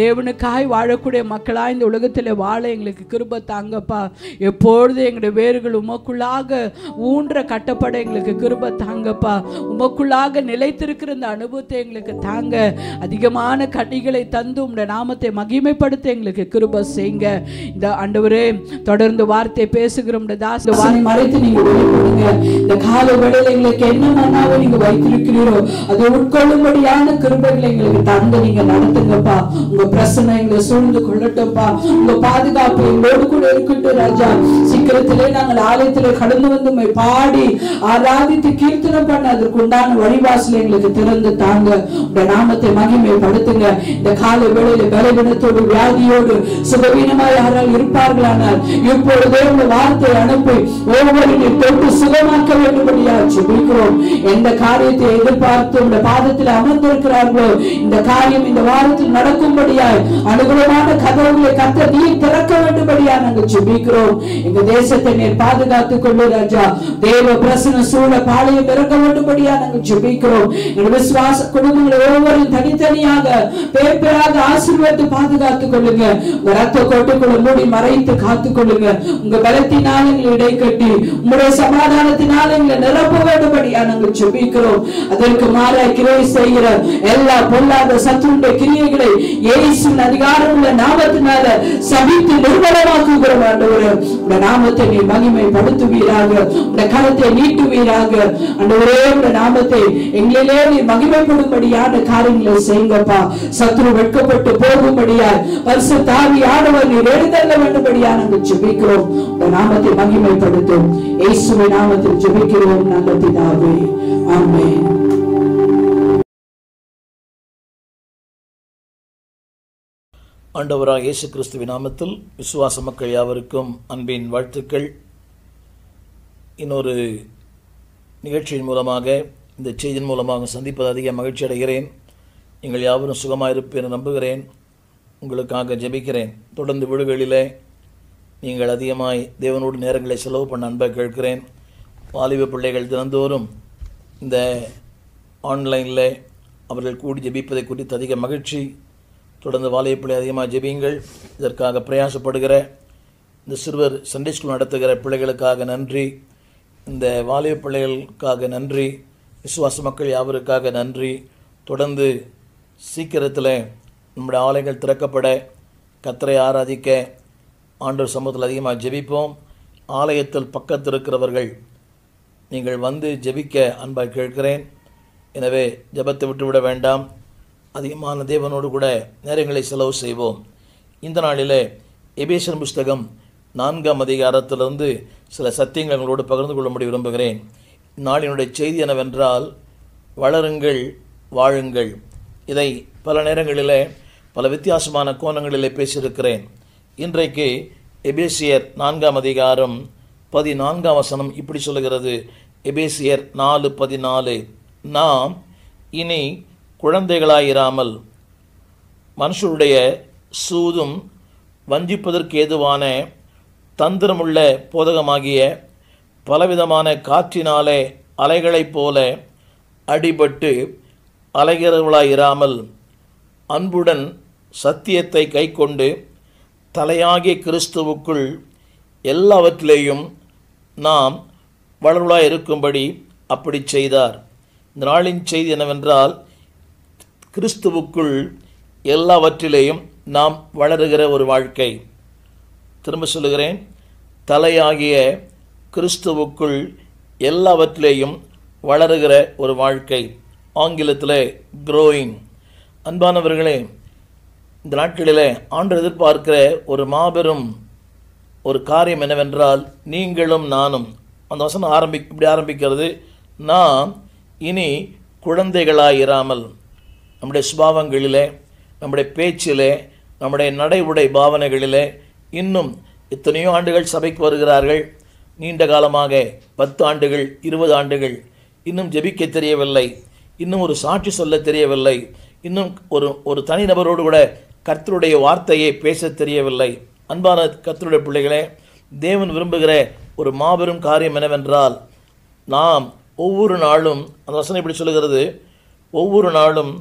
தேவனுக்காய் வாழக்கூடிய மக்களாக இந்த உலகத்தில் வாழ எங்களுக்கு கிருபை தாங்கப்பா எப்பொழுது எங்களுடைய வேர்கள் உமக்குள்ளாக ஊன்ற கட்டப்பட எங்களுக்கு கிருப தாங்கப்பா. உமக்குள்ளாக நிலைத்திருக்கிற இந்த அனுபவத்தை எங்களுக்கு தாங்க. அதிகமான கனிகளை தந்து உங்களுடைய நாமத்தை மகிமைப்படுத்த எங்களுக்கு கிருப செய்யுங்க. இந்த ஆண்டவரே தொடர்ந்து வார்த்தை பேசுகிற உம்முடைய தாஸ் வார்த்தை மறைத்து நீங்க வெளிப்படுங்க இந்த கால வேளையில் எங்களுக்கு என்ன மன்னாவை நீங்க வைத்திருக்கிறீரோ அதை உட்கொள்ளும்படியான கிருபைகளை எங்களுக்கு தந்து நீங்க நடத்துங்கப்பா. உங்க பிரசனை எங்களை சூழ்ந்து கொள்ளட்டும்ப்பா. உங்க பாதுகாப்பு எங்களோடு கூட இருக்கு இருக்கட்டும் ராஜா. சீக்கிரத்திலே நாங்கள் ஆலயத்திலே கடந்து வந்து பாடி ஆராதித்து கீர்த்தனம் பண்ண அதற்கு உண்டான வழிவாசலை எங்களுக்கு திறந்து தாங்க. உங்க நாமத்தை மகிமைப்படுத்துங்க. இந்த கால வேளையில பலவீனத்தோடு வியாதியோடு சுகவீனமாய் யாரால் இருப்பார்களானால் இப்பொழுதே உங்க வார்த்தையை அனுப்பி ஒவ்வொரு தொட்டு சுகமாக்க வேண்டும்படியா ஜெபிக்கிறோம் எந்த காரியத்தை எதிர்பார்த்து உங்க பாதத்தில் அமர்ந்திருக்கிறார்களோ இந்த காரியம் இந்த வாரத்தில் நடக்கும்படியாய் அனுகூலமான கதவுகளை கத்த நீ திறக்க வேண்டும்படியா நாங்கள் ஜெபிக்கிறோம் இந்த தேசத்தை நீர் பாதுகாத்துக் கொள்ளு ராஜா. தேவ பிரசன சூழ பாளையம் இறங்க வேண்டும்படியா நாங்கள் ஜெபிக்கிறோம். எங்க விசுவாச குடும்பங்களை ஒவ்வொரு தனித்தனியாக பேர் பேராக ஆசீர்வாதத்தை பாதுகாத்துக் கொள்ளுங்க. உங்க ரத்த கோட்டுக்குள்ள மூடி மறைத்து காத்துக் கொள்ளுங்க. உங்க பலத்தினால் எங்களை இடை கட்டி உங்களுடைய சமாதானத்தினால் எங்களை நிரப்ப வேண்டும்படியா நாங்கள் ஜெபிக்கிறோம். அதற்கு மாற கிரை செய்கிற எல்லா பொல்லாத சத்துடைய கிரியைகளை அதிகாரம் உள்ள நாமத்தினால சபித்து நிர்மலமாக்குகிறோம் ஆண்டவரே உங்க நாமத்தை நீ மகிமைப்படுத்துவீராக உங்க கரத்தை நீட்டுவீராக. ஆண்டவரே உங்க நாமத்தை எங்களிலே நீ மகிமைப்படும்படியான காரியங்களை செய்யுங்கப்பா. சத்ரு வெட்கப்பட்டு போகும்படியால் பரிசு தாவி ஆடவர் நீ எழுதல்ல வேண்டும்படியா நாங்கள் ஜெபிக்கிறோம். உங்க நாமத்தை மகிமைப்படுத்தும். இயேசுவை நாமத்தில் ஜெபிக்கிறோம் நல்ல பிதாவே. ஆமென். ஆண்டவராக இயேசு கிறிஸ்துவின் நாமத்தில் விசுவாச மக்கள் யாவருக்கும் அன்பின் வாழ்த்துக்கள். இன்னொரு நிகழ்ச்சியின் மூலமாக இந்த செய்தியின் மூலமாக சந்திப்பது அதிக மகிழ்ச்சி அடைகிறேன். நீங்கள் யாவரும் சுகமாக இருப்பேன் நம்புகிறேன். உங்களுக்காக ஜெபிக்கிறேன். தொடர்ந்து வீடுகளிலே நீங்கள் அதிகமாய் தேவனோடு நேரங்களை செலவு பண்ண அன்பை கேட்கிறேன். வாலிப பிள்ளைகள் தினந்தோறும் இந்த ஆன்லைனில் அவர்கள் கூடி ஜெபிப்பதை குறித்து அதிக மகிழ்ச்சி தொடர்ந்து வாழையப்பிள்ளை அதிகமாக ஜெபியுங்கள். இதற்காக பிரயாசப்படுகிற இந்த சிறுவர் சண்டே ஸ்கூல் நடத்துகிற பிள்ளைகளுக்காக நன்றி. இந்த வாலிப பிள்ளைகளுக்காக நன்றி. விசுவாச மக்கள் யாவருக்காக நன்றி. தொடர்ந்து சீக்கிரத்தில் நம்முடைய ஆலைகள் திறக்கப்பட கத்தரை ஆராதிக்க ஆண்டவர் சமூகத்தில் அதிகமாக ஜெபிப்போம். ஆலயத்தில் பக்கத்தில் இருக்கிறவர்கள் நீங்கள் வந்து ஜெபிக்க அன்பாக கேட்கிறேன். எனவே ஜெபத்தை விட்டுவிட வேண்டாம். அதிகமான தேவனோடு கூட நேரங்களை செலவு செய்வோம். இந்த நாளிலே எபேசன் புஸ்தகம் நான்காம் அதிகாரத்திலிருந்து சில சத்தியங்கள் உங்களோடு பகிர்ந்து கொள்ளும்படி விரும்புகிறேன். நாளினுடைய செய்தி என்னவென்றால் வளருங்கள் வாழுங்கள். இதை பல நேரங்களிலே பல வித்தியாசமான கோணங்களிலே பேசியிருக்கிறேன். இன்றைக்கு எபேசியர் நான்காம் அதிகாரம் பதினான்காம் வசனம் இப்படி சொல்லுகிறது. எபேசியர் நாலு பதினாலு. நாம் இனி குழந்தைகளாயிராமல் மனுஷருடைய சூதும் வஞ்சிப்பதற்கு ஏதுவான தந்திரமுள்ள போதகமாகிய பலவிதமான காற்றினாலே அலைகளைப் போல அடிபட்டு அலைகிறவளாயிராமல் அன்புடன் சத்தியத்தை கைக்கொண்டு தலையாகிய கிறிஸ்துவுக்குள் எல்லாவற்றிலேயும் நாம் வளர்வலாக இருக்கும்படி அப்படி செய்தார். இந்த நாளின் செய்தி என்னவென்றால் கிறிஸ்துவுக்குள் எல்லாவற்றிலேயும் நாம் வளருகிற ஒரு வாழ்க்கை. திரும்ப சொல்லுகிறேன் தலையாகிய கிறிஸ்துவுக்குள் எல்லாவற்றிலேயும் வளருகிற ஒரு வாழ்க்கை. ஆங்கிலத்தில் க்ரோயிங் அன்பானவர்களே இந்த நாட்களில் ஆண்டு எதிர்பார்க்கிற ஒரு மாபெரும் ஒரு காரியம் என்னவென்றால் நீங்களும் நானும். அந்த வசனம் ஆரம்பி இப்படி ஆரம்பிக்கிறது நாம் இனி குழந்தைகளாயிராமல். நம்முடைய சுபாவங்களிலே நம்முடைய பேச்சிலே நம்முடைய நடை உடை பாவனைகளிலே இன்னும் எத்தனையோ ஆண்டுகள் சபைக்கு வருகிறார்கள். நீண்ட காலமாக பத்து ஆண்டுகள் இருபது ஆண்டுகள் இன்னும் ஜெபிக்க தெரியவில்லை. இன்னும் ஒரு சாட்சி சொல்ல தெரியவில்லை. இன்னும் ஒரு ஒரு தனிநபரோடு கூட கர்த்தருடைய வார்த்தையை பேச தெரியவில்லை. அன்பான கர்த்தருடைய பிள்ளைகளே தேவன் விரும்புகிற ஒரு மாபெரும் காரியம் என்னவென்றால் நாம் ஒவ்வொரு நாளும் அந்த வசனம் இப்படி சொல்லுகிறது ஒவ்வொரு நாளும்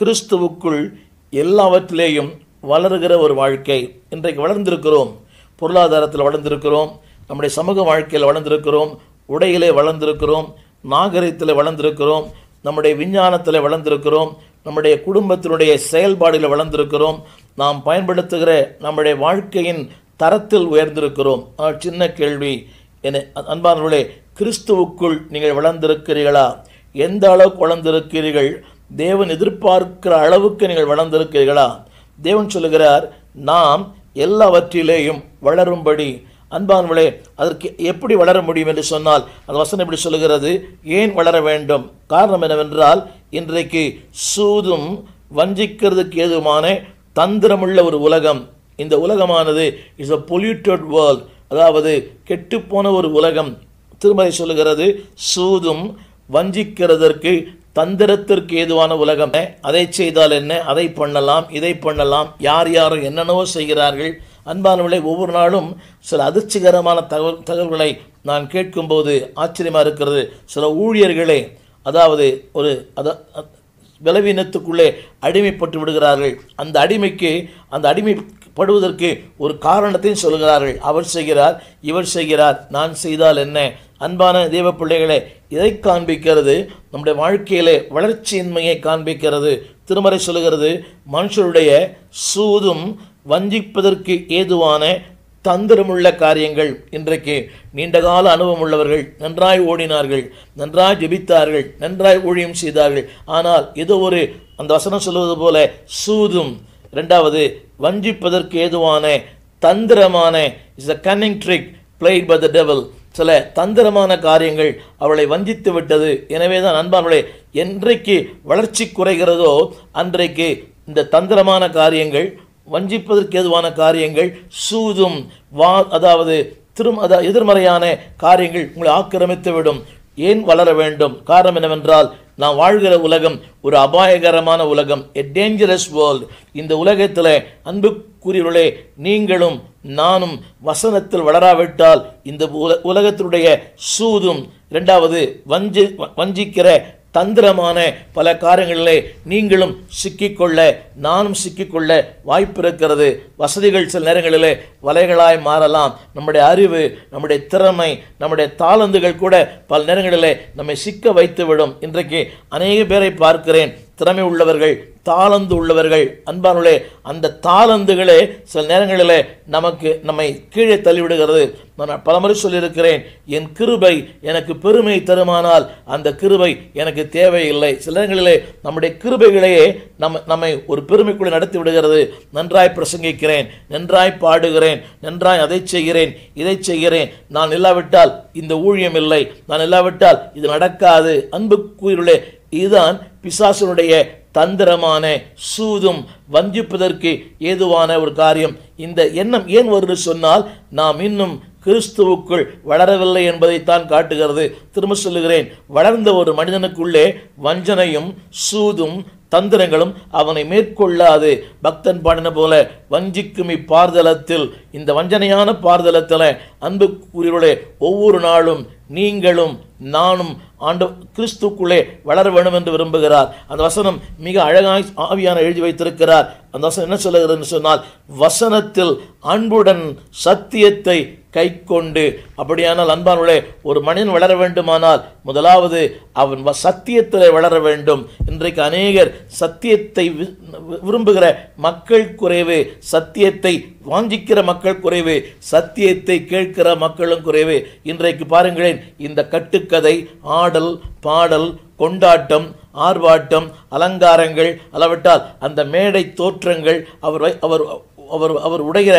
கிறிஸ்துவுக்குள் எல்லாவற்றிலேயும் வளருகிற ஒரு வாழ்க்கை. இன்றைக்கு வளர்ந்திருக்கிறோம். பொருளாதாரத்தில் வளர்ந்திருக்கிறோம். நம்முடைய சமூக வாழ்க்கையில் வளர்ந்திருக்கிறோம். உடையிலே வளர்ந்திருக்கிறோம். நாகரிகத்தில் வளர்ந்திருக்கிறோம். நம்முடைய விஞ்ஞானத்தில் வளர்ந்திருக்கிறோம். நம்முடைய குடும்பத்தினுடைய செயல்பாடில் வளர்ந்திருக்கிறோம். நாம் பயன்படுத்துகிற நம்முடைய வாழ்க்கையின் தரத்தில் உயர்ந்திருக்கிறோம். சின்ன கேள்வி. என அன்பானவர்களே கிறிஸ்துவுக்குள் நீங்கள் வளர்ந்திருக்கிறீர்களா? எந்த அளவுக்கு வளர்ந்திருக்கிறீர்கள்? தேவன் எதிர்பார்க்கிற அளவுக்கு நீங்கள் வளர்ந்திருக்கிறீர்களா? தேவன் சொல்லுகிறார் நாம் எல்லாவற்றிலேயும் வளரும்படி. அன்பானவர்களே அதற்கு எப்படி வளர முடியும் என்று சொன்னால் அந்த வசனம் எப்படி சொல்லுகிறது? ஏன் வளர வேண்டும்? காரணம் என்னவென்றால் இன்றைக்கு சூதும் வஞ்சிக்கிறதுக்கு ஏதுமான தந்திரமுள்ள ஒரு உலகம். இந்த உலகமானது இஸ் அ பொல்யூட்டட் வேர்ல்ட் அதாவது கெட்டுப்போன ஒரு உலகம். திருமலை சொல்லுகிறது சூதும் வஞ்சிக்கிறதற்கு தந்திரத்திற்கு ஏதுவான உலகம்? அதை செய்தால் என்ன? அதை பண்ணலாம் இதை பண்ணலாம். யார் யார் என்னென்னவோ செய்கிறார்கள். அன்பானவர்களை ஒவ்வொரு நாளும் சில அதிர்ச்சிகரமான தகவல் தகவல்களை நான் கேட்கும்போது ஆச்சரியமாக இருக்கிறது. சில ஊழியர்களே அதாவது ஒரு அத பலவீனத்துக்குள்ளே அடிமைப்பட்டு விடுகிறார்கள். அந்த அடிமைக்கு அந்த அடிமை படுவதற்கு ஒரு காரணத்தையும் சொல்கிறார்கள். அவர் செய்கிறார் இவர் செய்கிறார் நான் செய்தால் என்ன? அன்பான தேவ பிள்ளைகளே இதை காண்பிக்கிறது நம்முடைய வாழ்க்கையிலே வளர்ச்சியின்மையை காண்பிக்கிறது. திருமறை சொல்லுகிறது மனுஷருடைய சூதும் வஞ்சிப்பதற்கு ஏதுவான தந்திரமுள்ள காரியங்கள். இன்றைக்கு நீண்டகால அனுபவம் உள்ளவர்கள் நன்றாய் ஓடினார்கள் நன்றாய் ஜெபித்தார்கள் நன்றாய் ஊழியம் செய்தார்கள். ஆனால் ஏதோ ஒரு அந்த வசனம் சொல்வது போல சூதும் ரெண்டாவது வஞ்சிப்பதற்கு ஏதுவான தந்திரமான is a cunning trick played by the devil சில தந்திரமான காரியங்கள் அவளை வஞ்சித்து விட்டது. எனவே தான் நண்பர்களே என்றைக்கு வளர்ச்சி குறைகிறதோ அன்றைக்கு இந்த தந்திரமான காரியங்கள் வஞ்சிப்பதற்கு ஏதுவான காரியங்கள் சூதும் வா அதாவது திரும் அதாவது எதிர்மறையான காரியங்கள் உங்களை ஆக்கிரமித்து விடும் ஏன் வளர வேண்டும்? காரணம் என்னவென்றால் நாம் வாழ்கிற உலகம் ஒரு அபாயகரமான உலகம் எ டேஞ்சரஸ் வேர்ல்டு இந்த உலகத்தில் அன்புக்குரியவர்களே நீங்களும் நானும் வசனத்தில் வளராவிட்டால் இந்த உல உலகத்தினுடைய சூதும் இரண்டாவது வஞ்சி வஞ்சிக்கிற தந்திரமான பல காரியங்களிலே நீங்களும் சிக்கிக்கொள்ள நானும் சிக்கிக்கொள்ள வாய்ப்பு இருக்கிறது வசதிகள் சில நேரங்களிலே வலைகளாய் மாறலாம். நம்முடைய அறிவு நம்முடைய திறமை நம்முடைய தாளந்துகள் கூட பல நேரங்களிலே நம்மை சிக்க வைத்துவிடும். இன்றைக்கு அநேக பேரை பார்க்கிறேன். திறமை உள்ளவர்கள் தாளந்து உள்ளவர்கள். அன்பானுள்ளே அந்த தாளந்துகளே சில நேரங்களிலே நமக்கு நம்மை கீழே தள்ளிவிடுகிறது. நான் பலமுறை சொல்லியிருக்கிறேன் என் கிருபை எனக்கு பெருமை தருமானால் அந்த கிருபை எனக்கு தேவையில்லை. சில நேரங்களிலே நம்முடைய கிருபைகளையே நம்ம நம்மை ஒரு பெருமைக்குள்ளே நடத்தி விடுகிறது நன்றாய் பிரசங்கிக்கிறேன் நன்றாய் பாடுகிறேன் நன்றாய் அதை செய்கிறேன் இதை செய்கிறேன். நான் இல்லாவிட்டால் இந்த ஊழியம் இல்லை. நான் இல்லாவிட்டால் இது நடக்காது. அன்புக்குயிலே இதுதான் பிசாசனுடைய தந்திரமான சூதும் வஞ்சிப்பதற்கு ஏதுவான ஒரு காரியம். இந்த எண்ணம் ஏன் வருது சொன்னால் நாம் இன்னும் கிறிஸ்துவுக்குள் வளரவில்லை என்பதைத்தான் காட்டுகிறது. திரும்ப சொல்லுகிறேன் வளர்ந்த ஒரு மனிதனுக்குள்ளே வஞ்சனையும் சூதும் தந்திரங்களும் அவனை மேற்கொள்ளாது. பக்தன் பாடின போல வஞ்சிக்கும் இப்பார்தலத்தில் இந்த வஞ்சனையான பார்தலத்தில் அன்புக்குரியவர்களே ஒவ்வொரு நாளும் நீங்களும் நானும் ஆண்டு கிறிஸ்துக்குள்ளே வளர வேண்டும் என்று விரும்புகிறார். அந்த வசனம் மிக அழகாய் ஆவியான எழுதி வைத்திருக்கிறார். அந்த வசனம் என்ன சொல்லுகிறதுன்னு சொன்னால் வசனத்தில் அன்புடன் சத்தியத்தை கை கொண்டு அப்படியானால் அன்பானுள்ளே ஒரு மனிதன் வளர வேண்டுமானால் முதலாவது அவன் வ- வளர வேண்டும். இன்றைக்கு அநேகர் சத்தியத்தை விரும்புகிற மக்கள் குறைவு சத்தியத்தை வாஞ்சிக்கிற மக்கள் குறைவு சத்தியத்தை கேட்கிற மக்களும் குறைவு. இன்றைக்கு பாருங்களேன் இந்த கட்டுக்கதை ஆடல் பாடல் கொண்டாட்டம் ஆர்ப்பாட்டம் அலங்காரங்கள் அளவிட்டால் அந்த மேடை தோற்றங்கள் அவர் அவர் அவர் அவர் உடைகிற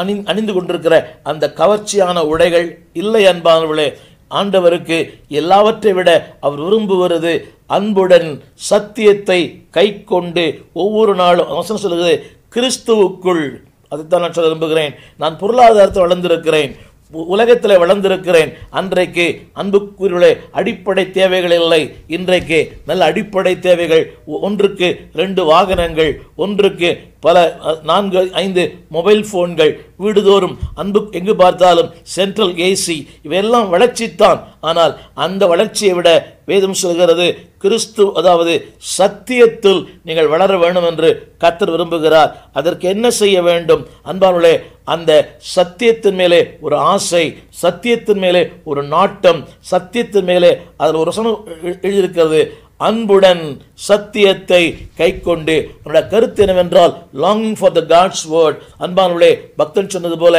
அணி அணிந்து கொண்டிருக்கிற அந்த கவர்ச்சியான உடைகள் இல்லை அன்பானவர்களே. ஆண்டவருக்கு எல்லாவற்றை விட அவர் விரும்புவது அன்புடன் சத்தியத்தை கை கொண்டு ஒவ்வொரு நாளும் அவசரம் சொல்கிறது கிறிஸ்துவுக்குள். அதைத்தான் நான் சொல்ல விரும்புகிறேன். நான் பொருளாதாரத்தை வளர்ந்திருக்கிறேன். உலகத்தில் வளர்ந்திருக்கிறேன். அன்றைக்கு அன்புக்குரிய அடிப்படை தேவைகள் இல்லை. இன்றைக்கு நல்ல அடிப்படை தேவைகள். ஒ- ஒன்றுக்கு ரெண்டு வாகனங்கள் ஒன்றுக்கு பல நான்கு ஐந்து மொபைல் ஃபோன்கள். வீடுதோறும் அன்பு எங்கு பார்த்தாலும் சென்ட்ரல் ஏசி. இவையெல்லாம் வளர்ச்சித்தான் ஆனால் அந்த வளர்ச்சியை விட வேதம் சொல்கிறது கிறிஸ்து அதாவது சத்தியத்தில் நீங்கள் வளர வேண்டும் என்று கத்தர் விரும்புகிறார். அதற்கு என்ன செய்ய வேண்டும்? அன்பானுளே அந்த சத்தியத்தின் மேலே ஒரு ஆசை சத்தியத்தின் மேலே ஒரு நாட்டம் சத்தியத்தின் மேலே அதில் ஒரு வசனம் எழுதியிருக்கிறது. அன்புடன் சத்தியத்தை கைக்கொண்டு நம்முடைய கருத்து என்னவென்றால் longing for the God's word அன்பானுடைய பக்தன் சொன்னது போல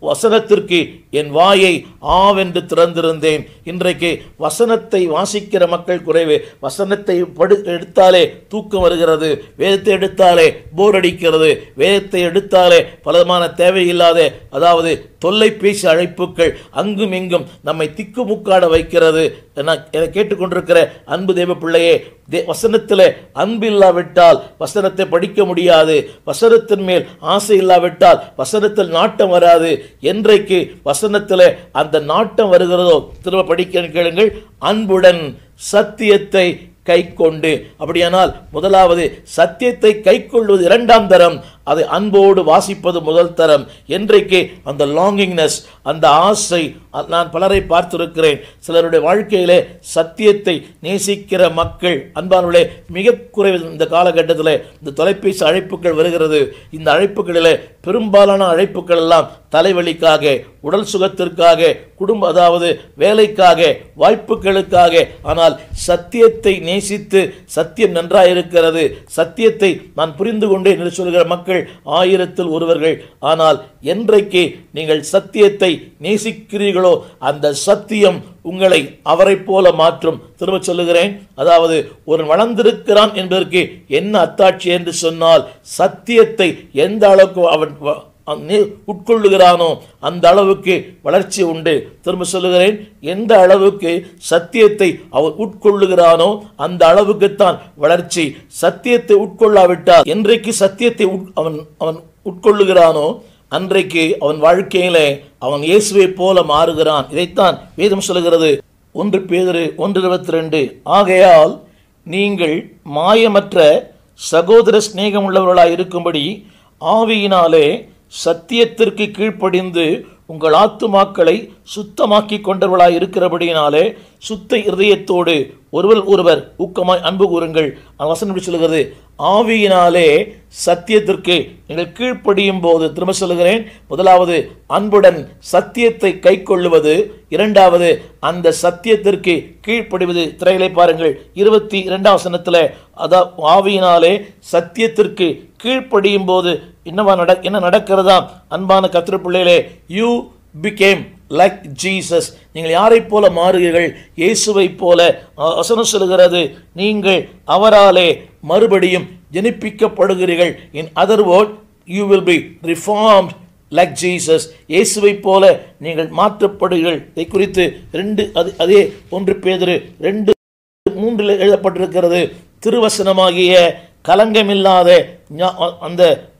வசனத்திற்கு என் வாயை ஆவென்று திறந்திருந்தேன். இன்றைக்கு வசனத்தை வாசிக்கிற மக்கள் குறைவு. வசனத்தை படு எடுத்தாலே தூக்கம் வருகிறது. வேதத்தை எடுத்தாலே போர் அடிக்கிறது. வேதத்தை எடுத்தாலே பலமான தேவையில்லாத அதாவது தொல்லைபேசி அழைப்புகள் அங்கும் இங்கும் நம்மை திக்குமுக்காட வைக்கிறது என கேட்டுக்கொண்டிருக்கிற அன்பு தேவ பிள்ளையே தே வசனத்தில் அன்பு இல்லாவிட்டால் வசனத்தை படிக்க முடியாது. வசனத்தின் மேல் ஆசை இல்லாவிட்டால் வசனத்தில் நாட்டம் வராது. என்றைக்கு வசனத்தில் அந்த நாட்டம் வருகிறதோ திரும்ப படிக்க கேளுங்கள். அன்புடன் சத்தியத்தை கை கொண்டு அப்படியானால் முதலாவது சத்தியத்தை கை கொள்வது இரண்டாம் தரம் அதை அன்போடு வாசிப்பது முதல் தரம். என்றைக்கு அந்த லாங்கிங்னஸ் அந்த ஆசை நான் பலரை பார்த்திருக்கிறேன். சிலருடைய வாழ்க்கையிலே சத்தியத்தை நேசிக்கிற மக்கள் அன்பானுடைய மிக குறைவு இந்த காலகட்டத்தில் இந்த தொலைபேசி அழைப்புகள் வருகிறது. இந்த அழைப்புகளில் பெரும்பாலான அழைப்புகள் எல்லாம் தலைவலிக்காக உடல் சுகத்திற்காக குடும்ப அதாவது வேலைக்காக வாய்ப்புகளுக்காக. ஆனால் சத்தியத்தை நேசித்து சத்தியம் நன்றாயிருக்கிறது. சத்தியத்தை நான் புரிந்து கொண்டேன் என்று சொல்கிற மக்கள் ஆயிரத்தில் ஒருவர்கள். ஆனால் என்றைக்கு நீங்கள் சத்தியத்தை நேசிக்கிறீர்களோ அந்த சத்தியம் உங்களை அவரைப் போல மாற்றும். திரும்ப சொல்லுகிறேன். அதாவது ஒரு வளர்ந்திருக்கிறான் என்பதற்கு என்ன அத்தாட்சி என்று சொன்னால் சத்தியத்தை எந்த அளவுக்கு அவன் உட்கொள்ளுகிறானோ அந்த அளவுக்கு வளர்ச்சி உண்டு. திரும்ப சொல்லுகிறேன் எந்த அளவுக்கு சத்தியத்தை அவன் உட்கொள்ளுகிறானோ அந்த அளவுக்குத்தான் வளர்ச்சி. சத்தியத்தை உட்கொள்ளாவிட்டால் என்றைக்கு சத்தியத்தை உட்- அவன் அவன் உட்கொள்ளுகிறானோ அன்றைக்கு அவன் வாழ்க்கையிலே அவன் இயேசுவை போல மாறுகிறான். இதைத்தான் வேதம் சொல்லுகிறது. ஒன்று பேதரு ஒன்று இருபத்தி ரெண்டு ஆகையால் நீங்கள் மாயமற்ற சகோதர சிநேகம் உள்ளவர்களாக இருக்கும்படி ஆவியினாலே சத்தியத்திற்கு கீழ்ப்படிந்து உங்கள் ஆத்துமாக்களை சுத்தமாக்கி கொண்டவர்களாய் இருக்கிறபடியினாலே சுத்த இருதயத்தோடு ஒருவர் ஒருவர் ஊக்கமாய் அன்பு கூறுங்கள். அந்த வசனம் சொல்லுகிறது. ஆவியினாலே சத்தியத்திற்கு நீங்கள் கீழ்ப்படியும் போது திரும்ப சொல்லுகிறேன். முதலாவது அன்புடன் சத்தியத்தை கைக்கொள்ளுவது. இரண்டாவது அந்த சத்தியத்திற்கு கீழ்ப்படிவது. திரையிலே பாருங்கள் இருபத்தி இரண்டாம் வசனத்தில் அதா ஆவியினாலே சத்தியத்திற்கு கீழ்ப்படியும் போது என்னவா நட என்ன நடக்கிறதா? அன்பான கத்திர பிள்ளைகளே யூ பிகேம் லைக் ஜீசஸ் நீங்கள் யாரைப் போல மாறுகிறீர்கள்? இயேசுவைப் போல. வசனம் சொல்கிறது நீங்கள் அவராலே மறுபடியும் ஜனிப்பிக்கப்படுகிறீர்கள். In other word you will be reformed like Jesus இயேசுவைப் போல நீங்கள் மாற்றப்படுகிறீர்கள். இதை குறித்து ரெண்டு அது அதே ஒன்று பேதரு ரெண்டு மூன்றில் எழுதப்பட்டிருக்கிறது. திருவசனமாகிய கலங்கமில்லாத ஞா- அந்த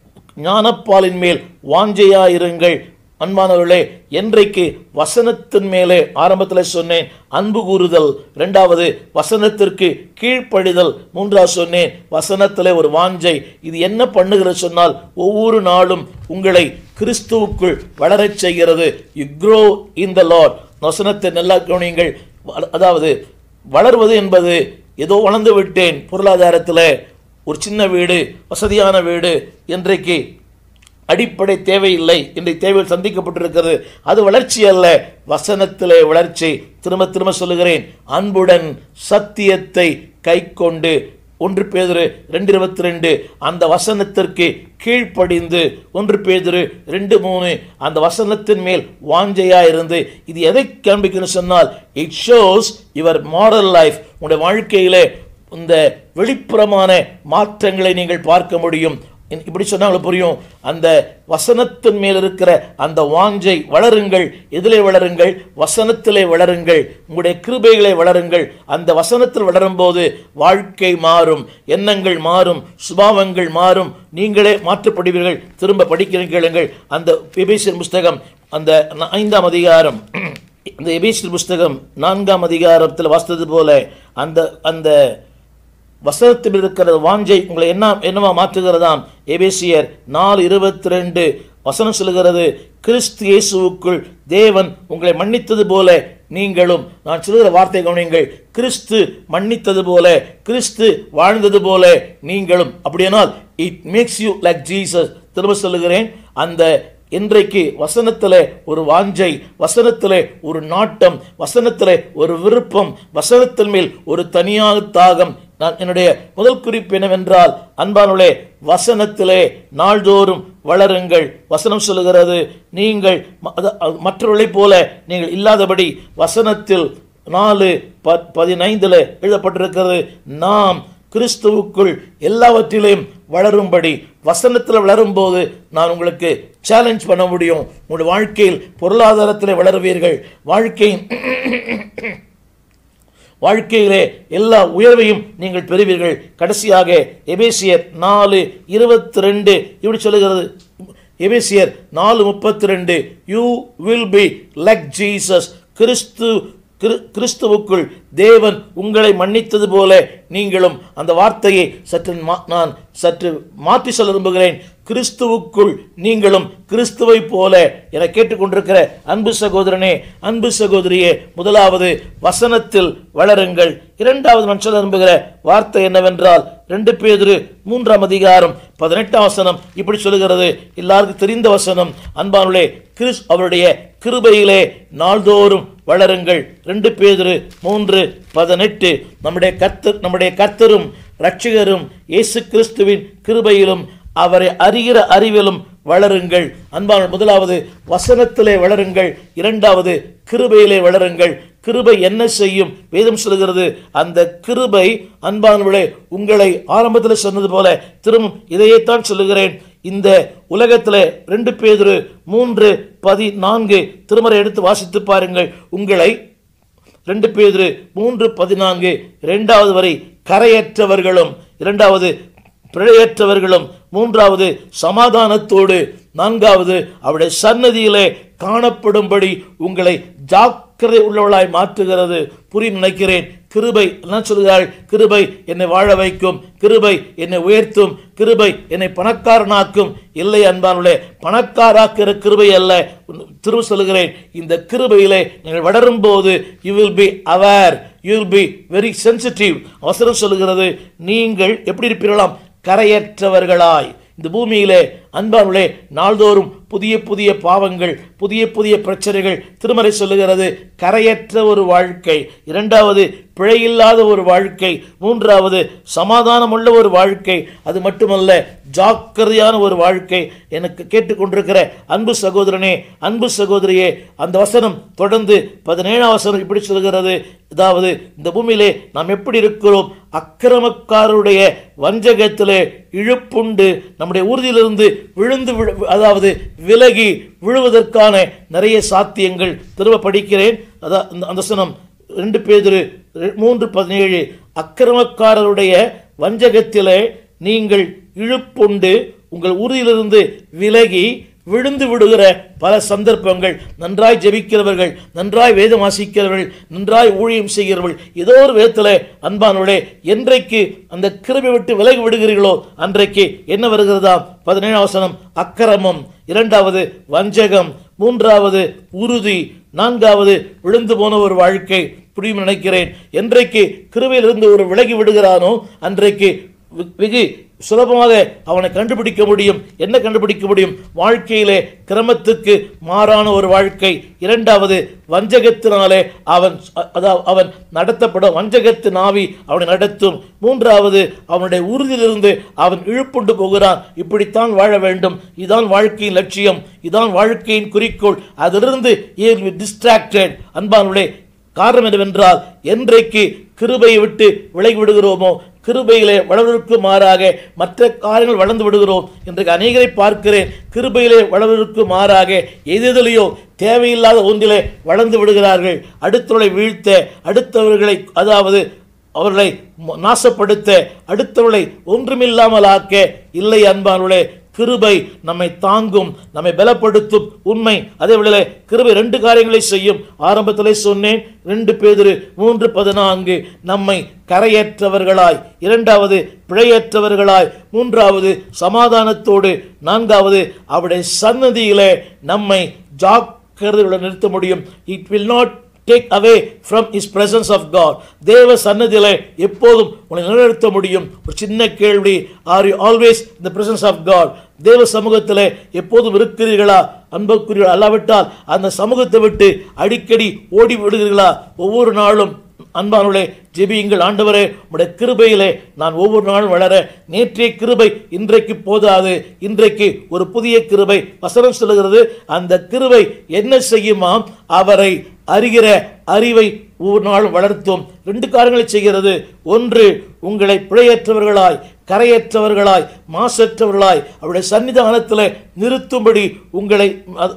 ஞானப்பாலின் மேல் வாஞ்சையாயிருங்கள். அன்பானவர்களே என்றைக்கு வசனத்தின் மேலே ஆரம்பத்தில் சொன்னேன் அன்பு கூறுதல். ரெண்டாவது வசனத்திற்கு கீழ்ப்படிதல். மூன்றாவது சொன்னேன் வசனத்திலே ஒரு வாஞ்சை. இது என்ன பண்ணுகிறது சொன்னால் ஒவ்வொரு நாளும் உங்களை கிறிஸ்துவுக்குள் வளரச் செய்கிறது. You grow in the Lord வசனத்தை நல்லா கவனியுங்கள். அதாவது வளர்வது என்பது ஏதோ வளர்ந்து விட்டேன் பொருளாதாரத்தில். ஒரு சின்ன வீடு வசதியான வீடு இன்றைக்கு அடிப்படை தேவையில்லை. இன்றைக்கு தேவைகள் சந்திக்கப்பட்டிருக்கிறது. அது வளர்ச்சி அல்ல. வசனத்திலே வளர்ச்சி. திரும்ப திரும்ப சொல்லுகிறேன். அன்புடன் சத்தியத்தை கைக்கொண்டு ஒன்று பேதுரு ரெண்டு இருபத்தி ரெண்டு. அந்த வசனத்திற்கு கீழ்ப்படிந்து ஒன்று பேதுரு ரெண்டு மூணு. அந்த வசனத்தின் மேல் வாஞ்சையாக இருந்து இது எதை காண்பிக்கணும்னு சொன்னால் it shows your moral life உங்களுடைய வாழ்க்கையிலே இந்த வெளிப்புறமான மாற்றங்களை நீங்கள் பார்க்க முடியும். இப்படி சொன்னா புரியும். அந்த வசனத்தின் மேல் இருக்கிற அந்த வாஞ்சை வளருங்கள் எதிலே வளருங்கள் வசனத்திலே வளருங்கள் உங்களுடைய கிருபைகளை வளருங்கள். அந்த வசனத்தில் வளரும் போது வாழ்க்கை மாறும் எண்ணங்கள் மாறும் சுபாவங்கள் மாறும். நீங்களே மாற்றப்படுவீர்கள் திரும்ப படிக்கிறேன் கேளுங்கள். அந்த எபேசியர் புஸ்தகம் அந்த ஐந்தாம் அதிகாரம் இந்த எபேசியர் புஸ்தகம் நான்காம் அதிகாரத்தில் வாசித்தது போல அந்த அந்த வசனத்தில் இருக்கிற வாஞ்சை உங்களை என்ன என்னவா மாற்றுகிறதாம்? எபேசியர் நாலு இருபத்தி ரெண்டு வசனம் சொல்கிறது கிறிஸ்து இயேசுவுக்குள் தேவன் உங்களை மன்னித்தது போல நீங்களும் நான் சொல்கிற வார்த்தை கவனியுங்கள் கிறிஸ்து மன்னித்தது போல கிறிஸ்து வாழ்ந்தது போல நீங்களும். அப்படியானால் it makes you like Jesus திரும்ப சொல்லுகிறேன் அந்த இன்றைக்கு வசனத்தில் ஒரு வாஞ்சை வசனத்தில் ஒரு நாட்டம் வசனத்தில் ஒரு விருப்பம் வசனத்தின் மேல் ஒரு தனியாக தாகம் நான் என்னுடைய முதல் குறிப்பு என்னவென்றால் அன்பானுளே வசனத்திலே நாள்தோறும் வளருங்கள். வசனம் சொல்லுகிறது நீங்கள் ம- அத- மற்றவர்களைப் போல நீங்கள் இல்லாதபடி வசனத்தில் நாலு ப பதினைந்தில் எழுதப்பட்டிருக்கிறது நாம் கிறிஸ்துவுக்குள் எல்லாவற்றிலையும் வளரும்படி. வசனத்தில் வளரும்போது நான் உங்களுக்கு சேலஞ்ச் பண்ண முடியும். உங்களுடைய வாழ்க்கையில் பொருளாதாரத்தில் வளருவீர்கள். வாழ்க்கையின் வாழ்க்கையிலே எல்லா உயர்வையும் நீங்கள் பெறுவீர்கள். கடைசியாக எபேசியர் நாலு இருபத்தி ரெண்டு இப்படி சொல்லுகிறது? எபேசியர் நாலு முப்பத்தி ரெண்டு you will be like Jesus கிறிஸ்து கிரு- கிறிஸ்துவுக்குள் தேவன் உங்களை மன்னித்தது போல நீங்களும் அந்த வார்த்தையை சற்று மா- நான் சற்று மாற்றி சொல்ல விரும்புகிறேன். கிறிஸ்துவுக்குள் நீங்களும் கிறிஸ்துவை போல என கேட்டுக்கொண்டிருக்கிற அன்பு சகோதரனே அன்பு சகோதரியே முதலாவது வசனத்தில் வளருங்கள். இரண்டாவது நான் சொல்ல விரும்புகிற வார்த்தை என்னவென்றால் ரெண்டு பேதிரு மூன்றாம் அதிகாரம் பதினெட்டாம் வசனம் இப்படி சொல்லுகிறது. எல்லாருக்கும் தெரிந்த வசனம் அன்பானுள்ளே கிறிஸ் அவருடைய கிருபையிலே நாள்தோறும் வளருங்கள். ரெண்டு பேதிரு மூன்று பதினெட்டு நம்முடைய கத்து நம்முடைய கத்தரும் ரட்சிகரும் இயேசு கிறிஸ்துவின் கிருபையிலும் அவரை அறிகிற அறிவிலும் வளருங்கள். அன்பான முதலாவது வசனத்திலே வளருங்கள். இரண்டாவது கிருபையிலே வளருங்கள். கிருபை என்ன செய்யும்? வேதம் சொல்கிறது அந்த கிருபை அன்பானவர்களே உங்களை ஆரம்பத்தில் சொன்னது போல திரும்பும். இதையைத்தான் சொல்லுகிறேன். இந்த உலகத்தில் ரெண்டு பேர் மூன்று பதினான்கு திருமறை எடுத்து வாசித்து பாருங்கள். உங்களை ரெண்டு பேர் மூன்று பதினான்கு இரண்டாவது வரை கரையற்றவர்களும் இரண்டாவது பிழையற்றவர்களும் மூன்றாவது சமாதானத்தோடு நான்காவது அவருடைய சன்னதியிலே காணப்படும்படி உங்களை ஜாக்கிரதை உள்ளவளாய் மாற்றுகிறது. புரியும் நினைக்கிறேன் கிருபை என்ன சொல்கிறாள்? கிருபை என்னை வாழ வைக்கும் கிருபை என்னை உயர்த்தும் கிருபை என்னை பணக்காரனாக்கும். இல்லை அன்பானுள்ளே பணக்காராக்கிற கிருபை அல்ல. திரும்ப சொல்லுகிறேன் இந்த கிருபையிலே நீங்கள் வளரும் போது you will be aware you will be very sensitive அவசரம் சொல்லுகிறது நீங்கள் எப்படி இருப்பீர்களாம்? கரையற்றவர்களாய். இந்த பூமியிலே அன்பானுள்ளே நாள்தோறும் புதிய புதிய பாவங்கள் புதிய புதிய பிரச்சனைகள் திருமறை சொல்லுகிறது. கரையற்ற ஒரு வாழ்க்கை. இரண்டாவது பிழையில்லாத ஒரு வாழ்க்கை. மூன்றாவது சமாதானமுள்ள ஒரு வாழ்க்கை. அது மட்டுமல்ல ஜாக்கிரதையான ஒரு வாழ்க்கை எனக்கு கேட்டுக்கொண்டிருக்கிற அன்பு சகோதரனே அன்பு சகோதரியே அந்த வசனம் தொடர்ந்து பதினேழாம் வசனம் இப்படி சொல்கிறது. அதாவது இந்த பூமியிலே நாம் எப்படி இருக்கிறோம்? அக்கிரமக்காரருடைய வஞ்சகத்திலே இழுப்புண்டு நம்முடைய ஊர்தியிலிருந்து விழுந்து அதாவது விலகி விழுவதற்கான நிறைய சாத்தியங்கள் திரும்ப படிக்கிறேன். அதான் அந்த- அந்த வசனம் ரெண்டு பேதுரு ரெ- மூன்று பதினேழு அக்கிரமக்காரருடைய வஞ்சகத்திலே நீங்கள் இழுப்புண்டு உங்கள் உறுதியிலிருந்து விலகி விழுந்து விடுகிற பல சந்தர்ப்பங்கள். நன்றாய் ஜெபிக்கிறவர்கள் நன்றாய் வேதம் வாசிக்கிறவர்கள் நன்றாய் ஊழியம் செய்கிறவர்கள் ஏதோ ஒரு விதத்தில் அன்பானோடே என்றைக்கு அந்த கிருபை விட்டு விலகி விடுகிறீர்களோ அன்றைக்கு என்ன வருகிறதாம் பதினேழாம் வசனம் அக்கிரமம். இரண்டாவது வஞ்சகம். மூன்றாவது உறுதி. நான்காவது விழுந்து போன ஒரு வாழ்க்கை. புரியும் நினைக்கிறேன். என்றைக்கு கிருவையிலிருந்து ஒரு விலகி விடுகிறானோ அன்றைக்கு வெகு சுலபமாக அவனை கண்டுபிடிக்க முடியும். என்ன கண்டுபிடிக்க முடியும்? வாழ்க்கையிலே கிரமத்துக்கு மாறான ஒரு வாழ்க்கை. இரண்டாவது வஞ்சகத்தினாலே அவன் அதாவது அவன் நடத்தப்படும் வஞ்சகத்து நாவி அவனை நடத்தும். மூன்றாவது அவனுடைய உறுதியிலிருந்து அவன் இழுப்புண்டு போகிறான். இப்படித்தான் வாழ வேண்டும். இதான் வாழ்க்கையின் லட்சியம். இதான் வாழ்க்கையின் குறிக்கோள். அதிலிருந்து டிஸ்ட்ராக்டட் அன்பானுடைய காரணம் என்னவென்றால் என்றைக்கு கிருபையை விட்டு விலகி விடுகிறோமோ கிருபையிலே வளர்வதற்கு மாறாக மற்ற காரியங்கள் வளர்ந்து விடுகிறோம் இன்றைக்கு அநேகரை பார்க்கிறேன். கிருபையிலே வளர்வதற்கு மாறாக எதிரிலையோ தேவையில்லாத ஒன்றிலே வளர்ந்து விடுகிறார்கள். அடுத்தவர்களை வீழ்த்த அடுத்தவர்களை அதாவது அவர்களை நாசப்படுத்த அடுத்தவர்களை ஒன்றுமில்லாமல் ஆக்க இல்லை அன்பானவர்களே கிருபை நம்மை தாங்கும் நம்மை பலப்படுத்தும் உண்மை. அதே வேளையிலே கிருபை ரெண்டு காரியங்களை செய்யும். ஆரம்பத்திலே சொன்னேன் ரெண்டு பேதிரு மூன்று பதினான்கு. நம்மை கரையற்றவர்களாய். இரண்டாவது பிழையற்றவர்களாய். மூன்றாவது சமாதானத்தோடு. நான்காவது அவருடைய சன்னதியிலே நம்மை ஜாக்கிரதையுடன் நிறுத்த முடியும். It will not take away from his presence of God தேவ சன்னதியில் எப்போதும் உன்னை நிலைநிறுத்த முடியும். ஒரு சின்ன கேள்வி ஆர் யூ ஆல்வேஸ் இந்த பிரசன்ஸ் ஆஃப் காட் தேவ சமூகத்தில் எப்போதும் இருக்கிறீர்களா? அன்புக்குரியவர்கள் அல்லாவிட்டால் அந்த சமூகத்தை விட்டு அடிக்கடி ஓடி விடுகிறீர்களா ஒவ்வொரு நாளும் அன்பானவர்களே ஜெபியுங்கள். ஆண்டவரே உடைய கிருபையிலே நான் ஒவ்வொரு நாளும் வளர நேற்றைய கிருபை இன்றைக்கு போதாது. இன்றைக்கு ஒரு புதிய கிருபை வசனம் சொல்லுகிறது. அந்த கிருபை என்ன செய்யுமாம்? அவரை அறிகிற அறிவை ஒவ்வொரு நாள் வளர்த்தும். ரெண்டு காரியங்களை செய்கிறது. ஒன்று உங்களை பிழையற்றவர்களாய் கரையற்றவர்களாய் மாசற்றவர்களாய் அவருடைய சன்னிதானத்தில் நிறுத்தும்படி உங்களை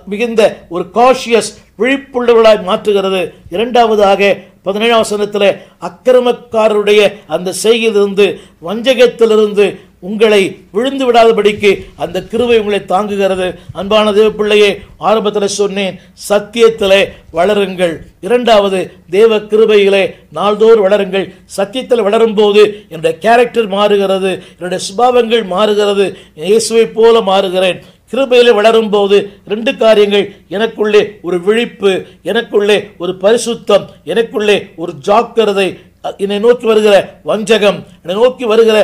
மிகுந்த ஒரு காஷியஸ் விழிப்புள்ளவர்களாய் மாற்றுகிறது. இரண்டாவதாக பதினேழாம் வசனத்தில் அக்கிரமக்காரருடைய அந்த செய்கையிலிருந்து வஞ்சகத்திலிருந்து உங்களை விழுந்து விடாதபடிக்கு அந்த கிருவை உங்களை தாங்குகிறது. அன்பான தேவ பிள்ளையே ஆரம்பத்தில் சொன்னேன் சத்தியத்திலே வளருங்கள். இரண்டாவது தேவ கிருபையிலே நாள்தோறும் வளருங்கள். சத்தியத்தில் வளரும்போது என்னுடைய கேரக்டர் மாறுகிறது என்னுடைய சுபாவங்கள் மாறுகிறது இயேசுவை போல மாறுகிறேன். கிருபையிலே வளரும்போது ரெண்டு காரியங்கள் எனக்குள்ளே ஒரு விழிப்பு எனக்குள்ளே ஒரு பரிசுத்தம் எனக்குள்ளே ஒரு ஜாக்கிரதை என்னை நோக்கி வருகிற வஞ்சகம் என்னை நோக்கி வருகிற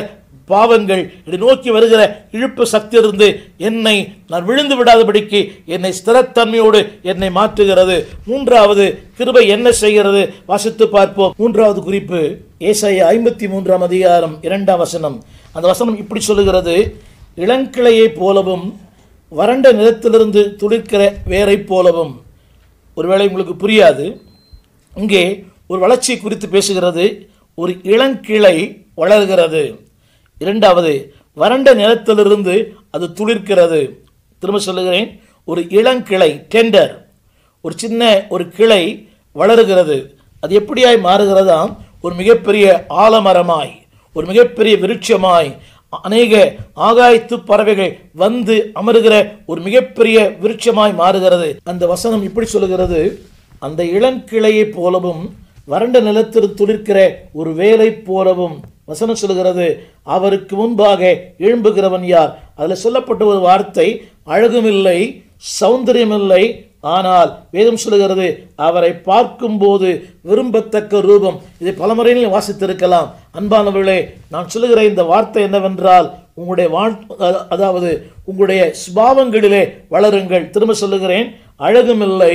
பாவங்கள் என்னை நோக்கி வருகிற இழுப்பு சக்தியிலிருந்து என்னை நான் விழுந்து விடாதபடிக்கு என்னை ஸ்திரத்தன்மையோடு என்னை மாற்றுகிறது. மூன்றாவது கிருபை என்ன செய்கிறது? வாசித்து பார்ப்போம். மூன்றாவது குறிப்பு ஏசாயா ஐம்பத்தி மூன்றாம் அதிகாரம் இரண்டாம் வசனம். அந்த வசனம் இப்படி சொல்லுகிறது இளங்கிளையைப் போலவும் வறண்ட நிலத்திலிருந்து துளிர்க்கிற வேரைப் போலவும். ஒருவேளை உங்களுக்கு புரியாது. இங்கே ஒரு வளர்ச்சி குறித்து பேசுகிறது. ஒரு இளங்கிளை வளர்கிறது. இரண்டாவது வறண்ட நிலத்திலிருந்து அது துளிர்க்கிறது. திரும்ப சொல்லுகிறேன் ஒரு இளங்கிளை டெண்டர் ஒரு சின்ன ஒரு கிளை வளருகிறது. அது எப்படியாய் மாறுகிறதாம்? ஒரு மிகப்பெரிய ஆலமரமாய் ஒரு மிகப்பெரிய விருட்சமாய் அநேக ஆகாயத்து பறவைகள் வந்து அமருகிற ஒரு மிகப்பெரிய விருட்சமாய் மாறுகிறது. அந்த வசனம் இப்படி சொல்லுகிறது அந்த இளங்கிளையைப் போலவும் வறண்ட நிலத்தில் துளிர்க்கிற ஒரு வேலை போலவும் வசனம் சொல்லுகிறது அவருக்கு முன்பாக எழும்புகிறவன் யார்? அதில் சொல்லப்பட்ட ஒரு வார்த்தை அழகுமில்லை சௌந்தரியமில்லை ஆனால் வேதம் சொல்லுகிறது அவரை பார்க்கும்போது விரும்பத்தக்க ரூபம். இதை பலமுறையில் வாசித்திருக்கலாம். அன்பானவர்களே நான் சொல்லுகிற இந்த வார்த்தை என்னவென்றால் உங்களுடைய வாழ் அதாவது உங்களுடைய சுபாவங்களிலே வளருங்கள். திரும்ப சொல்லுகிறேன் அழகுமில்லை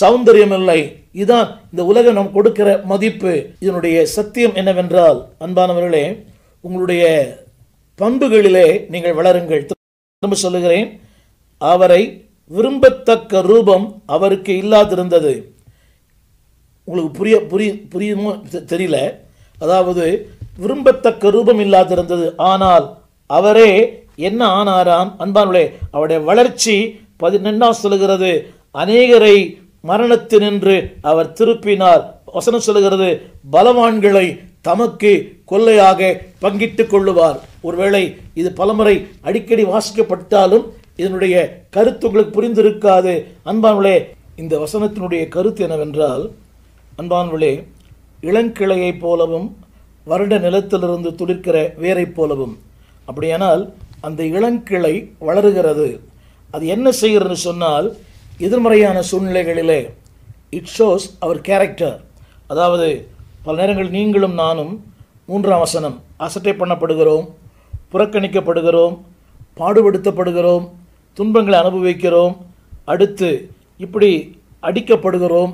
சௌந்தரியமில்லை இதுதான் இந்த உலகம் நாம் கொடுக்கிற மதிப்பு. இதனுடைய சத்தியம் என்னவென்றால் அன்பானவர்களே உங்களுடைய பண்புகளிலே நீங்கள் வளருங்கள். திரும்ப சொல்லுகிறேன் அவரை விரும்பத்தக்க ரூபம் அவருக்கு இல்லாதிருந்தது. உங்களுக்கு புரிய புரிய புரியுமோ? தெ- தெரியல. அதாவது விரும்பத்தக்க ரூபம் இல்லாதிருந்தது. ஆனால் அவரே என்ன ஆனாராம்? அன்பானுடைய அவருடைய வளர்ச்சி பதினெண்டாம் சொல்லுகிறது. அநேகரை மரணத்தினின்று அவர் திருப்பினார். வசனம் சொல்லுகிறது பலவான்களை தமக்கு கொள்ளையாக பங்கிட்டுக் கொள்ளுவார். ஒருவேளை இது பலமுறை அடிக்கடி வாசிக்கப்பட்டாலும் இதனுடைய கருத்து உங்களுக்கு புரிந்திருக்காது. அன்பானுளே இந்த வசனத்தினுடைய கருத்து என்னவென்றால் அன்பானுளே இளங்கிளையைப் போலவும் வருட நிலத்திலிருந்து துளிர்க்கிற வேரைப் போலவும். அப்படியானால் அந்த இளங்கிளை வளருகிறது. அது என்ன செய்கிறதுன்னு சொன்னால் எதிர்மறையான சூழ்நிலைகளிலே இட் ஷோஸ் அவர் கேரக்டர் அதாவது பல நேரங்கள் நீங்களும் நானும் மூன்றாம் வசனம் அசட்டை பண்ணப்படுகிறோம் புறக்கணிக்கப்படுகிறோம் பாடுபடுத்தப்படுகிறோம் துன்பங்களை அனுபவிக்கிறோம் அடுத்து இப்படி அடிக்கப்படுகிறோம்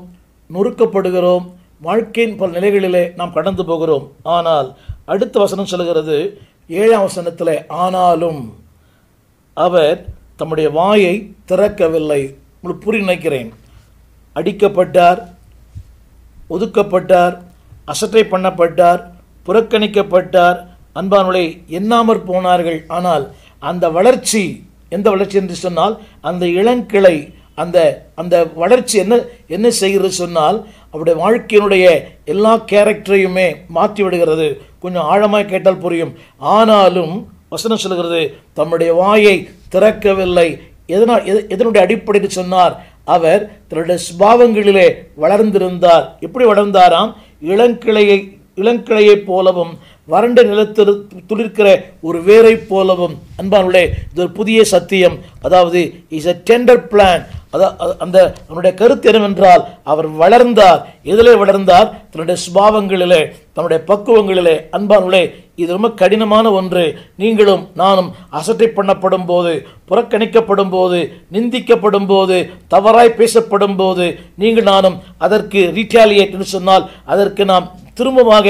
நொறுக்கப்படுகிறோம் வாழ்க்கையின் பல நிலைகளிலே நாம் கடந்து போகிறோம். ஆனால் அடுத்த வசனம் சொல்கிறது ஏழாம் வசனத்தில் ஆனாலும் அவர் தம்முடைய வாயை திறக்கவில்லை. உங்களுக்கு புரி நினைக்கிறேன். அடிக்கப்பட்டார் ஒதுக்கப்பட்டார் அசட்டை பண்ணப்பட்டார் புறக்கணிக்கப்பட்டார் அன்பானுடைய எண்ணாமற் போனார்கள். ஆனால் அந்த வளர்ச்சி எந்த வளர்ச்சி என்று சொன்னால் அந்த இளங்கிளை அந்த அந்த வளர்ச்சி என்ன என்ன செய்கிறது சொன்னால் அவருடைய வாழ்க்கையினுடைய எல்லா கேரக்டரையுமே மாற்றி விடுகிறது. கொஞ்சம் ஆழமாக கேட்டால் புரியும். ஆனாலும் வசனம் சொல்கிறது தம்முடைய வாயை திறக்கவில்லை. எதனால் எது- எதனுடைய அடிப்படையில் சொன்னார்? அவர் தன்னுடைய சுபாவங்களிலே வளர்ந்திருந்தார். எப்படி வளர்ந்தாராம்? இளங்கிளையை இளங்கிளையைப் போலவும் வறண்ட நிலத்தில் துளிர்க்கிற ஒரு வேரை போலவும். அன்பானுடைய இது ஒரு புதிய சத்தியம். அதாவது இஸ் அ டெண்டர் பிளான் அதான் அந்த அவனுடைய கருத்து என்னவென்றால் அவர் வளர்ந்தார். எதிலே வளர்ந்தார் தன்னுடைய சுபாவங்களிலே தன்னுடைய பக்குவங்களிலே. அன்பானுள்ளே இது ரொம்ப கடினமான ஒன்று. நீங்களும் நானும் அசட்டை பண்ணப்படும் போது புறக்கணிக்கப்படும் போது நிந்திக்கப்படும் போது தவறாய் பேசப்படும் போது நீங்கள் நானும் அதற்கு ரீட்டாலியேட் என்று சொன்னால் அதற்கு நாம் திரும்பமாக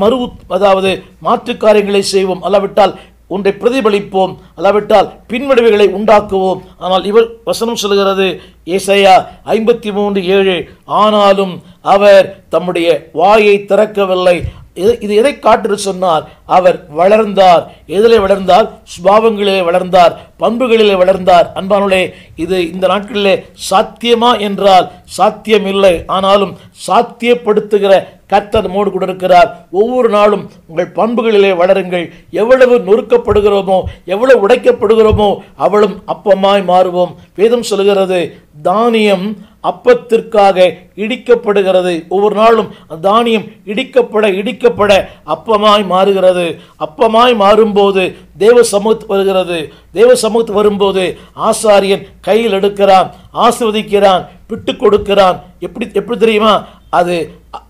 மறு அதாவது மாற்று காரியங்களை செய்வோம். அல்லாவிட்டால் ஒன்றை பிரதிபலிப்போம். அல்லாவிட்டால் பின்விளைவுகளை உண்டாக்குவோம். ஆனால் இவர் வசனம் சொல்கிறது ஏசாயா ஐம்பத்தி மூன்று ஏழு ஆனாலும் அவர் தம்முடைய வாயை திறக்கவில்லை. இது இது எதை காட்டு சொன்னார் அவர் வளர்ந்தார். எதிலே வளர்ந்தார் சுபாவங்களிலே வளர்ந்தார் பண்புகளிலே வளர்ந்தார். அன்பானுடைய இது இந்த நாட்களிலே சாத்தியமா என்றால் சாத்தியமில்லை. ஆனாலும் சாத்தியப்படுத்துகிற கர்த்தர் மூடு கூட இருக்கிறார். ஒவ்வொரு நாளும் உங்கள் பண்புகளிலே வளருங்கள். எவ்வளவு நொறுக்கப்படுகிறோமோ எவ்வளவு உடைக்கப்படுகிறோமோ அவளும் அப்பமாய் மாறுவோம். வேதம் சொல்கிறது தானியம் அப்பத்திற்காக இடிக்கப்படுகிறது. ஒவ்வொரு நாளும் தானியம் இடிக்கப்பட இடிக்கப்பட அப்பமாய் மாறுகிறது. அப்பமாய் மாறும்போது தேவ சமூகத்து வருகிறது. தேவ சமூகத்து வரும்போது ஆசாரியன் கையில் எடுக்கிறான் ஆசிர்வதிக்கிறான் விட்டு கொடுக்கிறான். எப்படி எப்படி தெரியுமா? அது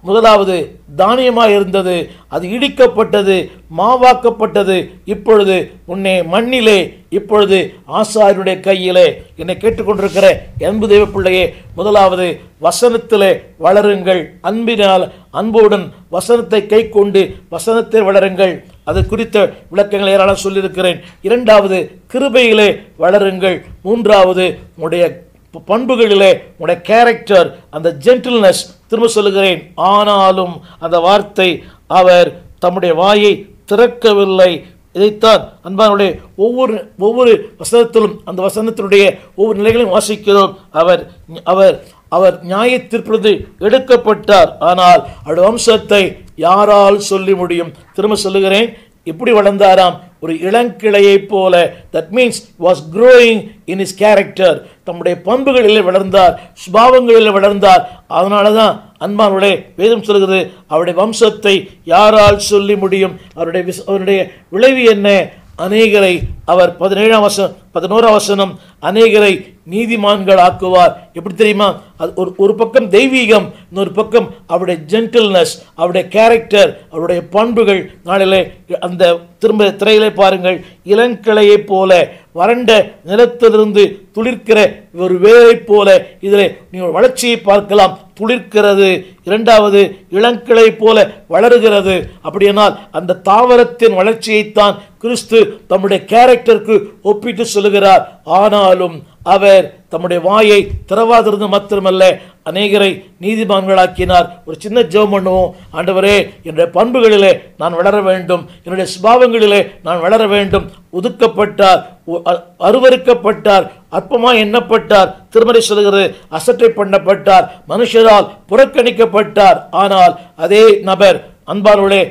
முதலாவது தானியமாக இருந்தது அது இடிக்கப்பட்டது மாவாக்கப்பட்டது. இப்பொழுது உன்னை மண்ணிலே இப்பொழுது ஆசாரியனுடைய கையிலே என்னை கேட்டுக்கொண்டிருக்கிற அன்பு தெய்வ பிள்ளையே முதலாவது வசனத்திலே வளருங்கள். அன்பினால் அன்புடன் வசனத்தை கை கொண்டு வசனத்தை வளருங்கள். அது குறித்த விளக்கங்களை ஏராளம் சொல்லியிருக்கிறேன். இரண்டாவது கிருபையிலே வளருங்கள். மூன்றாவது உடைய பண்புகளிலே உடைய கேரக்டர் அந்த ஜென்டில்னஸ் திரும்ப சொல்லுகிறேன். ஆனாலும் அந்த வார்த்தை அவர் தம்முடைய வாயை திறக்கவில்லை. இதைத்தான் அன்பானுடைய ஒவ்வொரு ஒவ்வொரு வசனத்திலும் அந்த வசனத்தினுடைய ஒவ்வொரு நிலைகளையும் வாசிக்கிறோம். அவர் அவர் அவர் நியாய தீர்ப்பிலிருந்து எடுக்கப்பட்டார். ஆனால் அவருடைய வம்சத்தை யாரால் சொல்லி முடியும்? திரும்ப சொல்லுகிறேன் எப்படி வளர்ந்தாராம்? ஒரு இளங்கிளையைப் போல. That means was growing in his character தம்முடைய பண்புகளில் வளர்ந்தார் சுபாவங்களில் வளர்ந்தார். அதனால தான் அன்பானுடைய வேதம் சொல்கிறது அவருடைய வம்சத்தை யாரால் சொல்லி முடியும்? அவருடைய விஸ்- அவருடைய விளைவு என்ன? அநேகரை அவர் பதினேழாம் வசனம் பதினோராம் வசனம் அநேகரை நீதிமான்கள் ஆக்குவார் எப்படி தெரியுமா? அது ஒரு ஒரு பக்கம் தெய்வீகம் இன்னொரு பக்கம் அவருடைய ஜென்டில்னஸ் அவருடைய கேரக்டர் அவருடைய பண்புகள். நாளிலே அந்த திரும்ப திரையிலே பாருங்கள் இளங்கிளையைப் போல வறண்ட நிலத்திலிருந்து துளிர்க்கிற ஒரு வேலைப் போல இதில் நீங்கள் வளர்ச்சியை பார்க்கலாம். துளிர்க்கிறது. இரண்டாவது இளங்கிளை போல வளருகிறது. அப்படியானால் அந்த தாவரத்தின் வளர்ச்சியைத்தான் கிறிஸ்து தம்முடைய கேரக்டருக்கு ஒப்பிட்டு சொல்லுகிறார். ஆனாலும் அவர் தம்முடைய வாயை திறவாதிருந்து மாத்திரமல்ல அநேகரை நீதிமான்களாக்கினார். ஒரு சின்ன ஜெபம் பண்ணுவோம். ஆண்டவரே என்னுடைய பண்புகளிலே நான் வளர வேண்டும். என்னுடைய சுபாவங்களிலே நான் வளர வேண்டும். ஒதுக்கப்பட்டார் அருவறுக்கப்பட்டார் அற்பமாக எண்ணப்பட்டார் திருமறை சொல்கிறது அசட்டை பண்ணப்பட்டார் மனுஷரால் புறக்கணிக்கப்பட்டார். ஆனால் அதே நபர் அன்பார்களே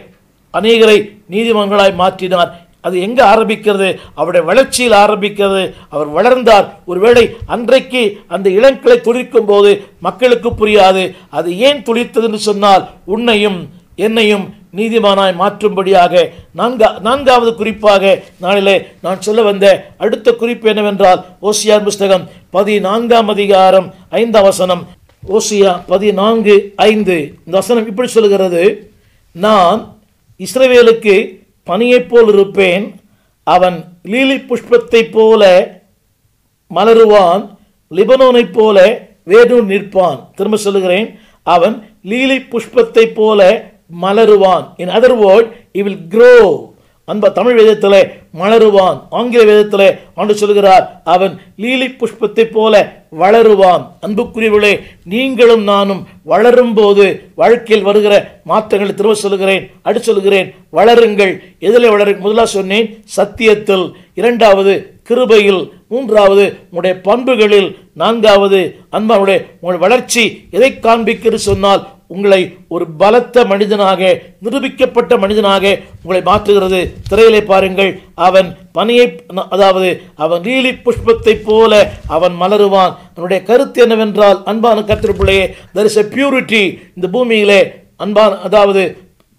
அநேகரை நீதிமன்றங்களாய் மாற்றினார். அது எங்கே ஆரம்பிக்கிறது? அவருடைய வளர்ச்சியில் ஆரம்பிக்கிறது. அவர் வளர்ந்தார். ஒருவேளை அன்றைக்கு அந்த இளங்கிளை துளிர்க்கும் போது மக்களுக்கு புரியாது. அது ஏன் துளிர்த்தது சொன்னால் உன்னையும் என்னையும் நீதிமானாய் மாற்றும்படியாக நான்கா நான்காவது குறிப்பாக நாளிலே நான் சொல்ல வந்த அடுத்த குறிப்பு என்னவென்றால் ஓசியார் புஸ்தகம் பதினான்காம் அதிகாரம் ஐந்தாம் வசனம். ஓசியா பதினான்கு ஐந்து. இந்த வசனம் இப்படி சொல்லுகிறது. நான் இஸ்ரவேலுக்கு பனியைப் போல் இருப்பேன் அவன் லீலி புஷ்பத்தைப் போல மலருவான். லிபனோனைப் போல வேரூர் நிற்பான். திரும்ப சொல்லுகிறேன் அவன் லீலி புஷ்பத்தைப் போல மலருவான். In other word he will grow அன்ப தமிழ் வேதத்திலே மலருவான். ஆங்கில வேதத்திலே ஆண்டு சொல்கிறார் அவன் லீலி புஷ்பத்தை போல வளருவான். அன்புக்குரியவர்களே நீங்களும் நானும் வளரும் போது வாழ்க்கையில் வருகிற மாற்றங்களை திரும்ப சொல்லுகிறேன் அடி சொல்கிறேன் வளருங்கள். எதில் வளரு முதலாக சொன்னேன் சத்தியத்தில். இரண்டாவது கிருபையில். மூன்றாவது உங்களுடைய பண்புகளில். நான்காவது அன்பாவுடைய உங்களுடைய வளர்ச்சி. எதை காண்பிக்கிறது சொன்னால் உங்களை ஒரு பலத்த மனிதனாக நிரூபிக்கப்பட்ட மனிதனாக உங்களை மாற்றுகிறது. திரையிலே பாருங்கள் அவன் பனியை அதாவது அவன் நீலி புஷ்பத்தை போல அவன் மலருவான். அவனுடைய கருத்து என்னவென்றால் அன்பான கத்திரப்பிள்ளையே தர் இஸ் எ பியூரிட்டி இந்த பூமியிலே அன்பான அதாவது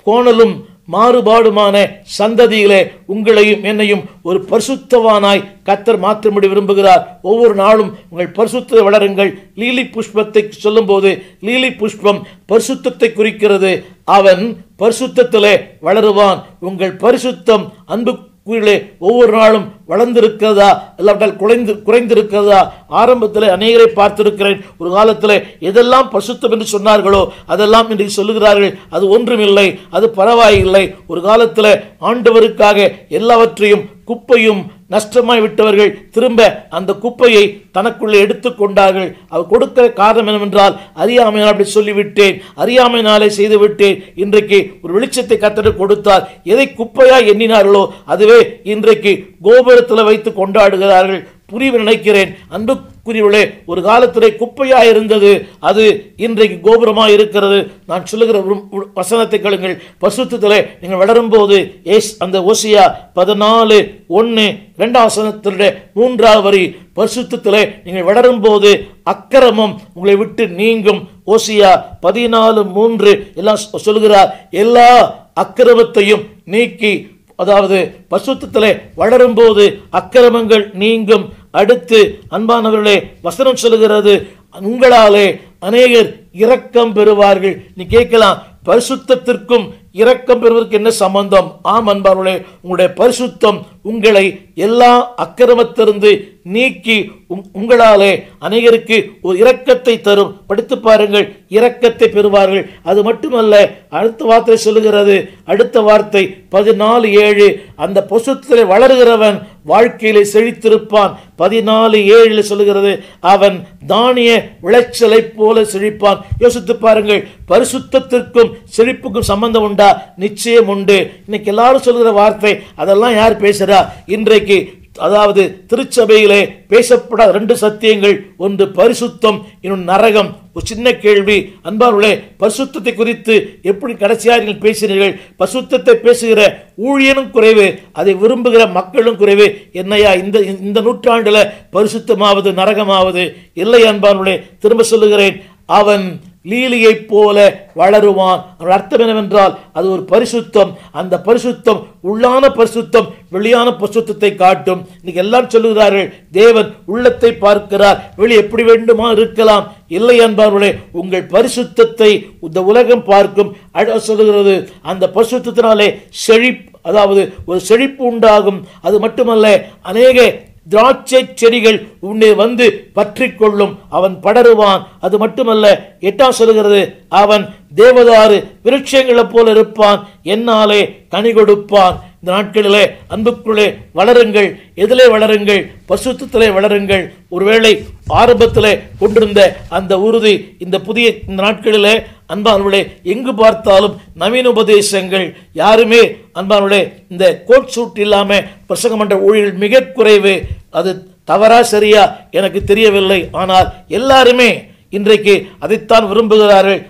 கோணலும் மாறுபாடுமான சந்ததியிலே உங்களையும் என்னையும் ஒரு பரிசுத்தவானாய் கத்தர் மாற்றும்படி விரும்புகிறார். ஒவ்வொரு நாளும் உங்கள் பரிசுத்த வளருங்கள். லீலி புஷ்பத்தை சொல்லும்போது லீலி புஷ்பம் பரிசுத்தத்தை குறிக்கிறது. அவன் பரிசுத்தத்திலே வளருவான். உங்கள் பரிசுத்தம் அன்பு உயிரிலே ஒவ்வொரு நாளும் வளர்ந்திருக்கிறதா? இல்லாவிட்டால் குறைந்து குறைந்திருக்கிறதா? ஆரம்பத்தில் அநேகரை பார்த்திருக்கிறேன். ஒரு காலத்தில் எதெல்லாம் பசுத்தம் என்று சொன்னார்களோ அதெல்லாம் இன்றைக்கு சொல்லுகிறார்கள். அது ஒன்றுமில்லை அது பரவாயில்லை. ஒரு காலத்தில் ஆண்டவருக்காக எல்லாவற்றையும் குப்பையும் நஷ்டமாய் விட்டவர்கள் திரும்ப அந்த குப்பையை தனக்குள்ளே எடுத்துக்கொண்டார்கள் அவர் கொடுக்கிற காரணம் என்னவென்றால் அறியாமையினால் அப்படி சொல்லிவிட்டேன் அறியாமையினாலே செய்து விட்டேன் இன்றைக்கு ஒரு வெளிச்சத்தை கத்தட்டு கொடுத்தார். எதை குப்பையா எண்ணினார்களோ அதுவே இன்றைக்கு கோபுரத்தில் வைத்து கொண்டாடுகிறார்கள். புரிவு நினைக்கிறேன். அன்புக்குரியவர்களே ஒரு காலத்திலே குப்பையாக இருந்தது அது இன்றைக்கு கோபுரமாக இருக்கிறது நான் சொல்லுகிற வசனத்தை கேளுங்கள். பசுத்தத்திலே நீங்கள் வளரும்போது ஏஸ் அந்த ஓசியா பதினாலு ஒன்று ரெண்டாம் வசனத்தினுடைய மூன்றாவது வரி பரிசுத்தத்திலே நீங்கள் வளரும்போது அக்கிரமம் உங்களை விட்டு நீங்கும். ஓசியா பதினாலு மூன்று எல்லாம் சொ- சொல்லுகிறார். எல்லா அக்கிரமத்தையும் நீக்கி அதாவது பசுத்தத்திலே வளரும்போது அக்கிரமங்கள் நீங்கும். அடுத்து அன்பானவர்களே வசனம் சொல்கிறது உங்களாலே அநேகர் இரக்கம் பெறுவார்கள். நீ கேட்கலாம் பரிசுத்தத்திற்கும் இரக்கம் பெறுவதற்கு என்ன சம்பந்தம்? ஆம் அன்பார்களே உங்களுடைய பரிசுத்தம் உங்களை எல்லா அக்கிரமத்திலிருந்து நீக்கி உங்- உங்களாலே அநேகருக்கு ஒரு இரக்கத்தை தரும். படித்து பாருங்கள் இரக்கத்தை பெறுவார்கள். அது மட்டுமல்ல அடுத்த வார்த்தை சொல்லுகிறது. அடுத்த வார்த்தை பதினாலு ஏழு. அந்த பொசுத்திலே வளருகிறவன் வாழ்க்கையிலே செழித்திருப்பான். பதினாலு ஏழில் சொல்லுகிறது அவன் தானிய விளைச்சலை போல செழிப்பான். யோசித்து பாருங்கள் பரிசுத்தத்திற்கும் செழிப்புக்கும் சம்பந்தம் உண்டா? நிச்சயம் உண்டு. இன்னைக்கு எல்லாரும் சொல்லுகிற வார்த்தை அதெல்லாம் யார் பேசுறா இன்றைக்கு அதாவது திருச்சபையிலே பேசப்படாத ரெண்டு சத்தியங்கள். ஒன்று பரிசுத்தம் இன்னொன்று நரகம். ஒரு சின்ன கேள்வி அன்பார்களே பரிசுத்தத்தை குறித்து எப்படி கடைசியாக நீங்கள் பேசினீர்கள்? பரிசுத்தத்தை பேசுகிற ஊழியனும் குறைவு அதை விரும்புகிற மக்களும் குறைவு. என்னையா இந்த இந்த நூற்றாண்டுல பரிசுத்தமாவது நரகமாவது? இல்லை அன்பார்களே திரும்ப சொல்லுகிறேன். அவன் லீலியைப் போல வளருவான். அவர் அர்த்தம் என்னவென்றால் அது ஒரு பரிசுத்தம். அந்த பரிசுத்தம் உள்ளான பரிசுத்தம் வெளியான பரிசுத்தத்தை காட்டும். இன்னைக்கு எல்லாம் சொல்லுகிறார்கள் தேவன் உள்ளத்தை பார்க்கிறார். வெளி எப்படி வேண்டுமா இருக்கலாம். இல்லை என்பவர்களே உங்கள் பரிசுத்தத்தை இந்த உலகம் பார்க்கும். அழ சொல்லுகிறது அந்த பரிசுத்தத்தினாலே செழிப் அதாவது ஒரு செழிப்பு உண்டாகும். அது மட்டுமல்ல அநேக திராட்சை செடிகள் உன்னை வந்து பற்றி கொள்ளும் அவன் படருவான். அது மட்டுமல்ல எட்டாம் சொல்லுகிறது அவன் தேவதாறு விருட்சங்களைப் போல இருப்பான். என்னாலே கனி கொடுப்பான். இந்த நாட்களிலே அன்புக்குள்ளே வளருங்கள் எதிலே வளருங்கள் பசுத்தத்திலே வளருங்கள். ஒருவேளை ஆரம்பத்திலே கொண்டிருந்த அந்த உறுதி இந்த புதிய இந்த நாட்களிலே அன்பானவர்களே எங்கு பார்த்தாலும் நவீன உபதேசங்கள். யாருமே அன்பானவர்களே இந்த கோட் சூட் இல்லாமல் பிரசங்கம் பண்ற ஊழியர்கள் மிக குறைவு. அது தவறா சரியா எனக்கு தெரியவில்லை. ஆனால் எல்லாருமே இன்றைக்கு அதைத்தான் விரும்புகிறார்கள்.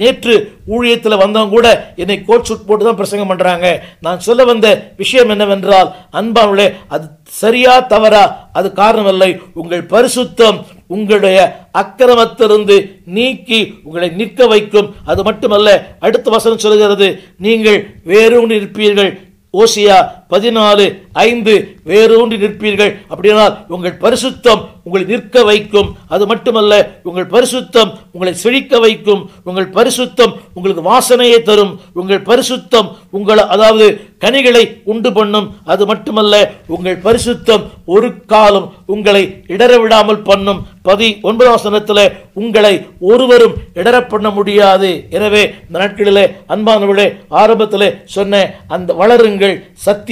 நேற்று ஊழியத்தில் வந்தவங்க கூட என்னை கோட் சூட் போட்டு தான் பிரசங்கம் பண்ணுறாங்க நான் சொல்ல வந்த விஷயம் என்னவென்றால் அன்பானுள்ளே அது சரியா தவறா அது காரணமில்லை. உங்கள் பரிசுத்தம் உங்களுடைய அக்கிரமத்திலிருந்து நீக்கி உங்களை நிற்க வைக்கும். அது மட்டுமல்ல அடுத்த வசனம் சொல்கிறது நீங்கள் வேரூன்றி இருப்பீர்கள். ஓசியா பதினாலு ஐந்து வேரூன்றி நிற்பீர்கள். அப்படினால் உங்கள் பரிசுத்தம் உங்களை நிற்க வைக்கும். அது மட்டுமல்ல உங்கள் பரிசுத்தம் உங்களை செழிக்க வைக்கும். உங்கள் பரிசுத்தம் உங்களுக்கு வாசனையை தரும். உங்கள் பரிசுத்தம் உங்களை அதாவது கனிகளை உண்டு பண்ணும். அது மட்டுமல்ல உங்கள் பரிசுத்தம் ஒரு காலம் உங்களை இடர விடாமல் பண்ணும். பதி ஒன்பதாம் வசனத்தில் உங்களை ஒருவரும் இடர பண்ண முடியாது. எனவே இந்த நாட்களிலே அன்பானவர்களே ஆரம்பத்தில் சொன்ன அந்த வளருங்கள்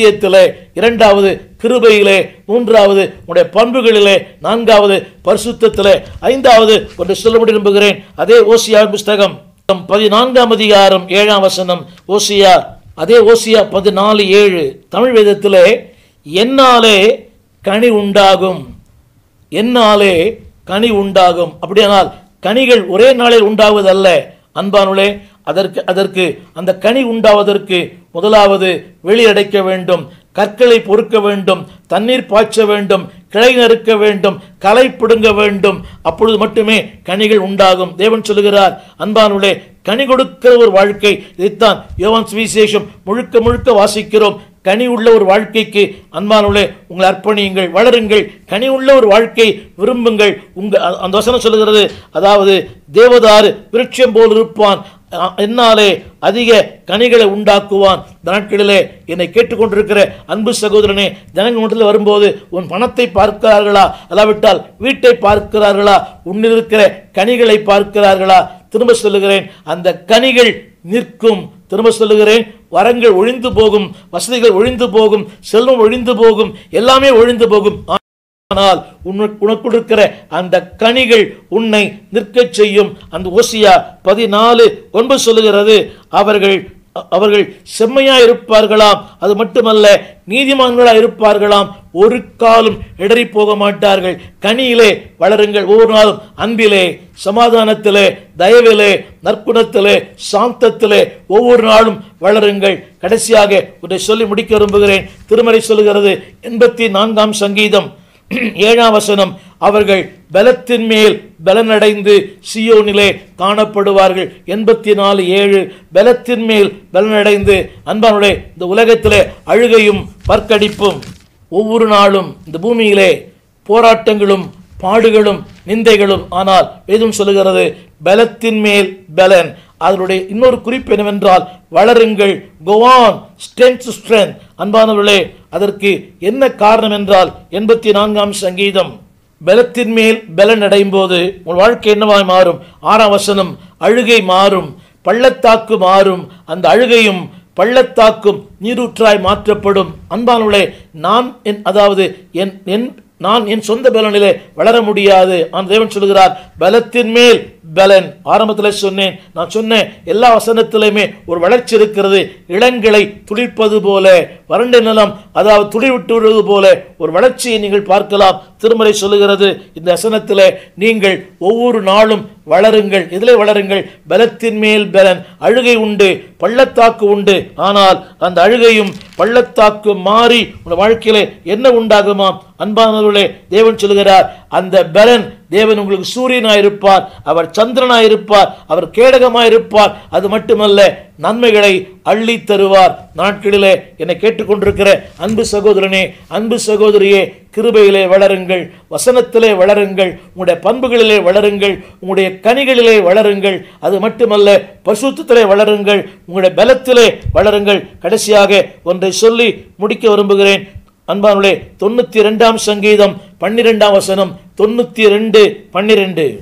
சத்தியத்திலே இரண்டாவது கிருபையிலே மூன்றாவது உடைய பண்புகளிலே நான்காவது பரிசுத்தத்திலே ஐந்தாவது ஒன்று சொல்ல முடியும் நம்புகிறேன் அதே ஓசியா புஸ்தகம் பதினான்காம் அதிகாரம் ஏழாம் வசனம். ஓசியா அதே ஓசியா பதினாலு ஏழு. தமிழ் வேதத்திலே என்னாலே கனி உண்டாகும். என்னாலே கனி உண்டாகும். அப்படியானால் கனிகள் ஒரே நாளில் உண்டாவதல்ல. அன்பானுளே அதற்கு அதற்கு அந்த கனி உண்டாவதற்கு முதலாவது வெளியடைக்க வேண்டும் கற்களை பொறுக்க வேண்டும் தண்ணீர் பாய்ச்ச வேண்டும் கிளை நறுக்க வேண்டும் களை பிடுங்க வேண்டும். அப்பொழுது மட்டுமே கனிகள் உண்டாகும். தேவன் சொல்லுகிறார் அன்பானுள்ளே கனி கொடுக்கிற ஒரு வாழ்க்கை இதைத்தான் யோவான் சுவிசேஷம் முழுக்க முழுக்க வாசிக்கிறோம். கனி உள்ள ஒரு வாழ்க்கைக்கு அன்பானுள்ளே உங்களை அர்ப்பணியுங்கள் வளருங்கள். கனி உள்ள ஒரு வாழ்க்கை விரும்புங்கள். உங்கள் அந்த வசனம் சொல்லுகிறது அதாவது தேவதாறு விருட்சம் போல் இருப்பான். என்னாலே அதிக கனிகளை உண்டாக்குவான். இந்த நாட்களிலே என்னை கேட்டுக்கொண்டிருக்கிற அன்பு சகோதரனே ஜனங்கள் வரும்போது உன் பணத்தை பார்க்கிறார்களா? அல்லாவிட்டால் வீட்டை பார்க்கிறார்களா? உன்னிருக்கிற கனிகளை பார்க்கிறார்களா? திரும்ப சொல்லுகிறேன் அந்த கனிகள் நிற்கும். திரும்ப சொல்லுகிறேன் வரங்கள் ஒழிந்து போகும் வசதிகள் ஒழிந்து போகும் செல்வம் ஒழிந்து போகும் எல்லாமே ஒழிந்து போகும். ஆனால் உனக்கு உனக்கு இருக்கிற அந்த கனிகள் உன்னை நிற்கச் செய்யும். அந்த ஓசியா பதினாலு ஒன்பது சொல்லுகிறது அவர்கள் அவர்கள் செம்மையா இருப்பார்களாம். அது மட்டுமல்ல நீதிமான்களா இருப்பார்களாம். ஒரு காலும் இடறி போக மாட்டார்கள். கனியிலே வளருங்கள். ஒவ்வொரு நாளும் அன்பிலே சமாதானத்திலே தயவிலே நற்குணத்திலே சாந்தத்திலே ஒவ்வொரு நாளும் வளருங்கள். கடைசியாக ஒன்றை சொல்லி முடிக்க விரும்புகிறேன். திருமறை சொல்லுகிறது எண்பத்தி நான்காம் சங்கீதம். *clears throat* ஏழாம் வசனம் அவர்கள் பலத்தின் மேல் பலனடைந்து சியோனிலே காணப்படுவார்கள். எண்பத்தி நாலு ஏழு பலத்தின் மேல் பலனடைந்து அன்பானுடைய இந்த உலகத்திலே அழுகையும் பற்கடிப்பும் ஒவ்வொரு நாளும் இந்த பூமியிலே போராட்டங்களும் பாடுகளும் நிந்தைகளும் ஆனால் வேதம் சொல்லுகிறது பலத்தின் மேல் பலன். அதனுடைய இன்னொரு குறிப்பு என்னவென்றால் வளருங்கள் கோவான் ஸ்ட்ரென்த் ஸ்ட்ரென்த் அன்பானவர்களே அதற்கு என்ன காரணம் என்றால் எண்பத்தி நான்காம் சங்கீதம். பலத்தின் மேல் பலன் அடையும் போது உன் வாழ்க்கை என்னவாய் மாறும்? ஆறாம் வசனம் அழுகை மாறும் பள்ளத்தாக்கு மாறும். அந்த அழுகையும் பள்ளத்தாக்கும் நீரூற்றாய் மாற்றப்படும். அன்பானவர்களே நான் என் அதாவது என் என் நான் என் சொந்த பலனிலே வளர முடியாது. ஆனால் தேவன் சொல்கிறார் பலத்தின் மேல் பலன். ஆரம்பத்தில் சொன்னேன். நான் சொன்னேன் எல்லா வசனத்திலையுமே ஒரு வளர்ச்சி இருக்கிறது. இளங்களை துளிர்ப்பது போல வறண்ட நிலம் அதாவது துளி விட்டு விடுவது போல ஒரு வளர்ச்சியை நீங்கள் பார்க்கலாம். திருமறை சொல்லுகிறது இந்த வசனத்தில் நீங்கள் ஒவ்வொரு நாளும் வளருங்கள். எதிலே வளருங்கள்? பலத்தின் மேல் பலன். அழுகை உண்டு பள்ளத்தாக்கு உண்டு. ஆனால் அந்த அழுகையும் பள்ளத்தாக்கு மாறி உங்கள் வாழ்க்கையில் என்ன உண்டாகுமாம்? அன்பானவர்களே தேவன் சொல்லுகிறார் அந்த பலன் தேவன் உங்களுக்கு சூரியனாயிருப்பார் அவர் சந்திரனாயிருப்பார் அவர் கேடகமாயிருப்பார். அது மட்டுமல்ல நன்மைகளை அள்ளி தருவார். நாட்களிலே என்னை கேட்டுக்கொண்டிருக்கிற அன்பு சகோதரனே அன்பு சகோதரியே கிருபையிலே வளருங்கள் வசனத்திலே வளருங்கள் உங்களுடைய பண்புகளிலே வளருங்கள் உங்களுடைய கனிகளிலே வளருங்கள். அது மட்டுமல்ல பசுத்தத்திலே வளருங்கள் உங்களுடைய பலத்திலே வளருங்கள். கடைசியாக ஒன்றை சொல்லி முடிக்க விரும்புகிறேன். அன்பானுடைய தொண்ணூத்தி ரெண்டாம் சங்கீதம் பன்னிரெண்டாம் வசனம் தொண்ணூத்தி ரெண்டு பன்னிரெண்டு.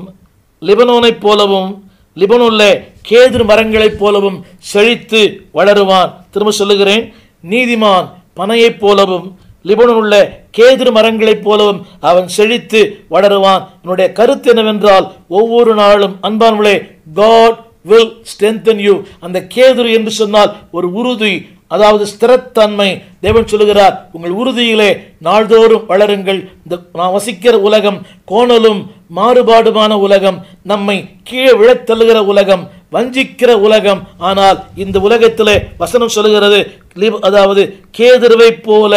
லிபனோனைப் போலவும் லிபனோன்ல கேது மரங்களைப் போலவும் செழித்து வளருவான் திரும்ப சொல்லுகிறேன் நீதிமான் பனையைப் போலவும் லிபனுள்ள உள்ள மரங்களைப் போலவும் அவன் செழித்து வளருவான். என்னுடைய கருத்து என்னவென்றால் ஒவ்வொரு நாளும் அன்பானுள்ளே காட் வில் ஸ்ட்ரென்தன் யூ அந்த கேதுரு என்று சொன்னால் ஒரு உறுதி அதாவது ஸ்திரத்தன்மை. தேவன் சொல்லுகிறார் உங்கள் உறுதியிலே நாள்தோறும் வளருங்கள். இந்த நான் வசிக்கிற உலகம் கோணலும் மாறுபாடுமான உலகம் நம்மை கீழே விழத்தள்ளுகிற உலகம் வஞ்சிக்கிற உலகம். ஆனால் இந்த உலகத்திலே வசனம் சொல்லுகிறது அதாவது கேதுருவை போல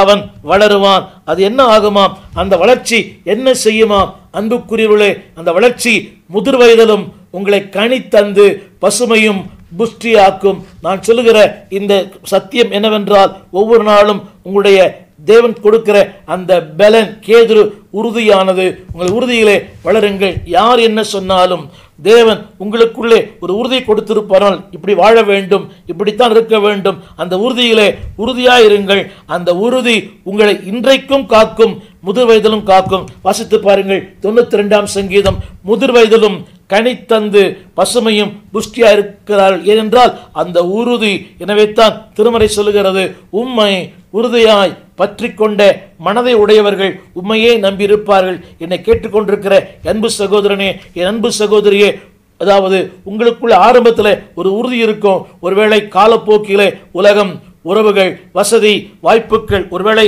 அவன் வளருவான். அது என்ன ஆகுமாம் அந்த வளர்ச்சி என்ன செய்யுமாம் அன்புக்குரியவர்களே அந்த வளர்ச்சி முதிர் வயதிலும் உங்களை கணித்தந்து பசுமையும் புஷ்டியாக்கும். நான் சொல்லுகிற இந்த சத்தியம் என்னவென்றால் ஒவ்வொரு நாளும் உங்களுடைய தேவன் கொடுக்கிற அந்த பலன் கேதுரு உறுதியானது. உங்கள் உறுதியிலே வளருங்கள். யார் என்ன சொன்னாலும் தேவன் உங்களுக்குள்ளே ஒரு உறுதி கொடுத்திருப்பாரால் இப்படி வாழ வேண்டும் இப்படித்தான் இருக்க வேண்டும். அந்த உறுதியிலே உறுதியாயிருங்கள் அந்த உறுதி உங்களை இன்றைக்கும் காக்கும் முதிர் வயதிலும் காக்கும். வாசித்து பாருங்கள். தொண்ணூத்தி ரெண்டாம் சங்கீதம். முதிர் வயதிலும் கனி தந்து பசுமையும் புஷ்டியாக இருக்கிறார்கள் ஏனென்றால் அந்த உறுதி எனவே தான் திருமறை சொல்லுகிறது உம்மை உறுதியாய் பற்றி கொண்ட மனதை உடையவர்கள் உண்மையே நம்பியிருப்பார்கள் என்னை கேட்டுக்கொண்டிருக்கிற அன்பு சகோதரனே என் அன்பு சகோதரியே அதாவது உங்களுக்குள்ள ஆரம்பத்தில் ஒரு உறுதி இருக்கும். ஒருவேளை காலப்போக்கிலே உலகம் உறவுகள் வசதி வாய்ப்புகள் ஒருவேளை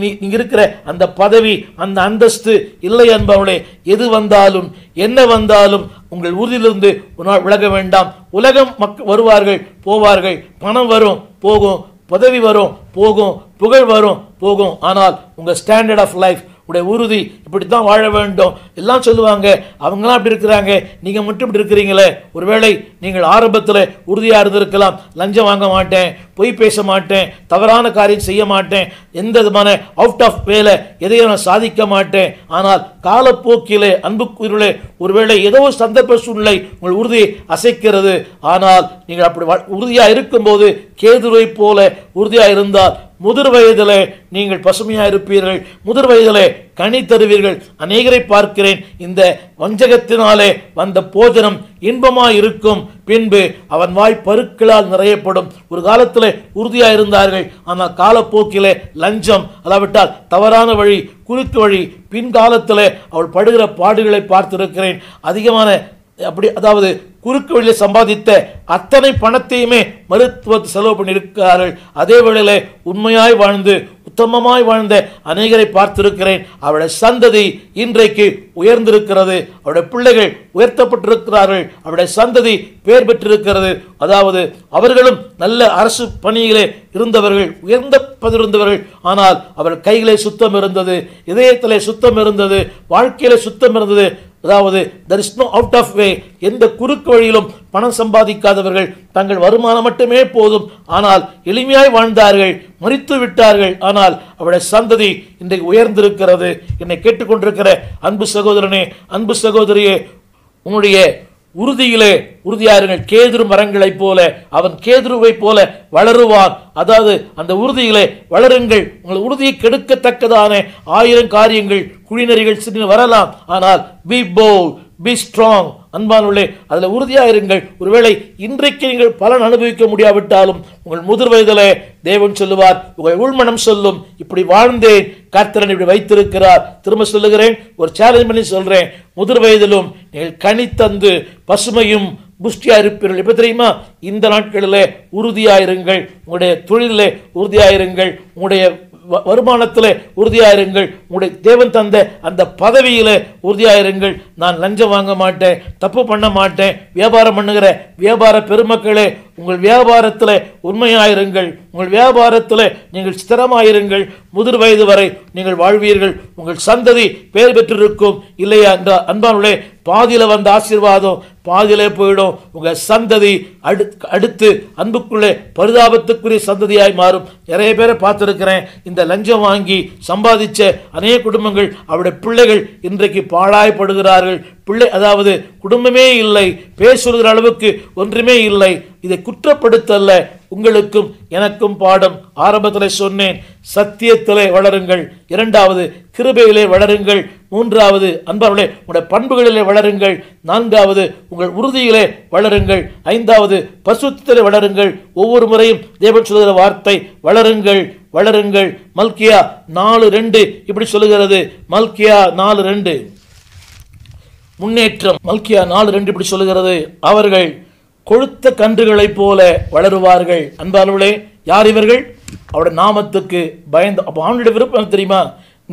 நீ இருக்கிற அந்த பதவி அந்த அந்தஸ்து இல்லை என்பவளே எது வந்தாலும் என்ன வந்தாலும் உங்கள் உறுதியிலிருந்து ஒரு நாள் விலக வேண்டாம். உலகம் மக் வருவார்கள் போவார்கள் பணம் வரும் போகும். பதவி வரும் போகும் புகழ் வரும் போகும். ஆனால் உங்கள் ஸ்டாண்டர்ட் ஆஃப் லைஃப் உடைய உறுதி இப்படி தான் வாழ வேண்டும். எல்லாம் சொல்லுவாங்க. அவங்களாம் அப்படி இருக்கிறாங்க. நீங்கள் மட்டும் இப்படி இருக்கிறீங்களே. ஒருவேளை நீங்கள் ஆரம்பத்தில் உறுதியாக இருந்திருக்கலாம். லஞ்சம் வாங்க மாட்டேன். பொய் பேச மாட்டேன். தவறான காரியம் செய்ய மாட்டேன். எந்த விதமான அவுட் ஆஃப் வேலை எதையும் நான் சாதிக்க மாட்டேன். ஆனால் காலப்போக்கிலே அன்புக்குயிலே ஒருவேளை ஏதோ ஒரு சந்தர்ப்ப சூழ்நிலை உங்கள் உறுதியை அசைக்கிறது. ஆனால் நீங்கள் அப்படி உறுதியாக இருக்கும்போது கேதுவை போல உறுதியாக இருந்தால் முதிர் வயதிலே நீங்கள் பசுமையாக இருப்பீர்கள். முதிர் வயதிலே கனி தருவீர்கள். அநேகரை பார்க்கிறேன். இந்த வஞ்சகத்தினாலே வந்த போஜனம் இன்பமாக இருக்கும். பின்பு அவன் வாய் பருக்களால் நிறையப்படும். ஒரு காலத்தில் உறுதியாக இருந்தார்கள். ஆனால் காலப்போக்கிலே லஞ்சம் அல்லாவிட்டால் தவறான வழி குறுக்கு வழி பின்காலத்தில் அவள் படுகிற பாடுகளை பார்த்திருக்கிறேன். அதிகமான அப்படி அதாவது குறுக்கு வழியில் சம்பாதித்த அத்தனை பணத்தையுமே மருத்துவத்தை செலவு பண்ணியிருக்கிறார்கள். அதே வேளையில் உண்மையாய் வாழ்ந்து உத்தமமாய் வாழ்ந்த அநேகரை பார்த்திருக்கிறேன். அவருடைய சந்ததி இன்றைக்கு உயர்ந்திருக்கிறது. அவருடைய பிள்ளைகள் உயர்த்தப்பட்டிருக்கிறார்கள். அவருடைய சந்ததி பேர் பெற்றிருக்கிறது. அதாவது அவர்களும் நல்ல அரசு பணியிலே இருந்தவர்கள் உயர்ந்த பதிருந்தவர்கள் ஆனால் அவர் கையிலே சுத்தம் இருந்தது இதயத்திலே சுத்தம் இருந்தது வாழ்க்கையிலே சுத்தம் இருந்தது. அதாவது there is no out of way எந்த குறுக்கு வழியிலும் பணம் சம்பாதிக்காதவர்கள் தங்கள் வருமானம் மட்டுமே போதும். ஆனால் எளிமையாய் வாழ்ந்தார்கள் மறித்து விட்டார்கள். ஆனால் அவருடைய சந்ததி இன்றைக்கு உயர்ந்திருக்கிறது. என்னை கேட்டுக்கொண்டிருக்கிற அன்பு சகோதரனே அன்பு சகோதரியே உன்னுடைய உறுதியிலே உறுதியாருங்கள். கேதுரு மரங்களைப் போல அவன் கேதுருவைப் போல வளருவான். அதாவது அந்த உறுதியிலே வளருங்கள். உங்கள் உறுதியை கெடுக்கத்தக்கதான. ஆயிரம் காரியங்கள் குழிநறிகள் சிறு வரலாம். ஆனால் பி போல் பி ஸ்ட்ராங் அன்பானுள்ளே அதில் உறுதியாக இருங்கள். ஒருவேளை இன்றைக்கு நீங்கள் பலன் அனுபவிக்க முடியாவிட்டாலும் உங்கள் முதிர் வயதிலே தேவன் சொல்லுவார் உங்கள் உள்மனம் சொல்லும். இப்படி வாழ்ந்தேன். கர்த்தரன் இப்படி வைத்திருக்கிறார். திரும்ப சொல்லுகிறேன் ஒரு சேலஞ்ச் பண்ணி சொல்கிறேன் முதிர் வயதிலும் நீங்கள் கனி தந்து பசுமையும் புஷ்டியா இருப்பீர்கள். இப்போ தெரியுமா? இந்த நாட்களிலே உறுதியாயிருங்கள். உங்களுடைய தொழிலில் உறுதியாயிருங்கள். உங்களுடைய வருமானத்தில் உறுதியாயிருங்கள். உங்களுடைய தேவன் தந்த அந்த பதவியில் உறுதியாயிருங்கள். நான் லஞ்சம் வாங்க மாட்டேன் தப்பு பண்ண மாட்டேன் வியாபாரம் பண்ணுகிற வியாபார பெருமக்களே உங்கள் வியாபாரத்தில் உண்மையாயிருங்கள். உங்கள் வியாபாரத்தில் நீங்கள் ஸ்திரமாயிருங்கள். முதிர் வயது வரை நீங்கள் வாழ்வீர்கள். உங்கள் சந்ததி பெயர் பெற்றிருக்கும். இல்லையா? என்ற அன்பானுடைய பாதியில் வந்த ஆசீர்வாதம் பாதியிலே போயிடும். உங்கள் சந்ததி அடு அடுத்து அன்புக்குள்ளே பரிதாபத்துக்குரிய சந்ததியாய் மாறும். நிறைய பேரை பார்த்துருக்கிறேன். இந்த லஞ்சம் வாங்கி சம்பாதிச்ச அநேக குடும்பங்கள் அவருடைய பிள்ளைகள் இன்றைக்கு பாழாய்ப்படுகிறார்கள். பிள்ளை அதாவது குடும்பமே இல்லை பேசுகிற அளவுக்கு ஒன்றுமே இல்லை. இதை குற்றப்படுத்தல்ல உங்களுக்கும் எனக்கும் பாடம். ஆரம்பத்தில் சொன்னேன் சத்தியத்திலே வளருங்கள். இரண்டாவது கிருபையிலே வளருங்கள். மூன்றாவது அன்பர்களே உங்களுடைய பண்புகளிலே வளருங்கள். நான்காவது உங்கள் உறுதியிலே வளருங்கள். ஐந்தாவது பசுத்திலே வளருங்கள். ஒவ்வொரு முறையும் தேவன் சொல்கிற வார்த்தை வளருங்கள் வளருங்கள். மல்கியா நாலு ரெண்டு இப்படி சொல்லுகிறது. மல்கியா நாலு ரெண்டு. முன்னேற்றம். மல்கியா நாலு ரெண்டு இப்படி சொல்லுகிறது. அவர்கள் கொழுத்த கன்றுகளைப் போல வளருவார்கள். அன்பாளர்களே யார் இவர்கள்? அவருடைய நாமத்துக்கு பயந்து அப்போ அவனுடைய விருப்பம் தெரியுமா?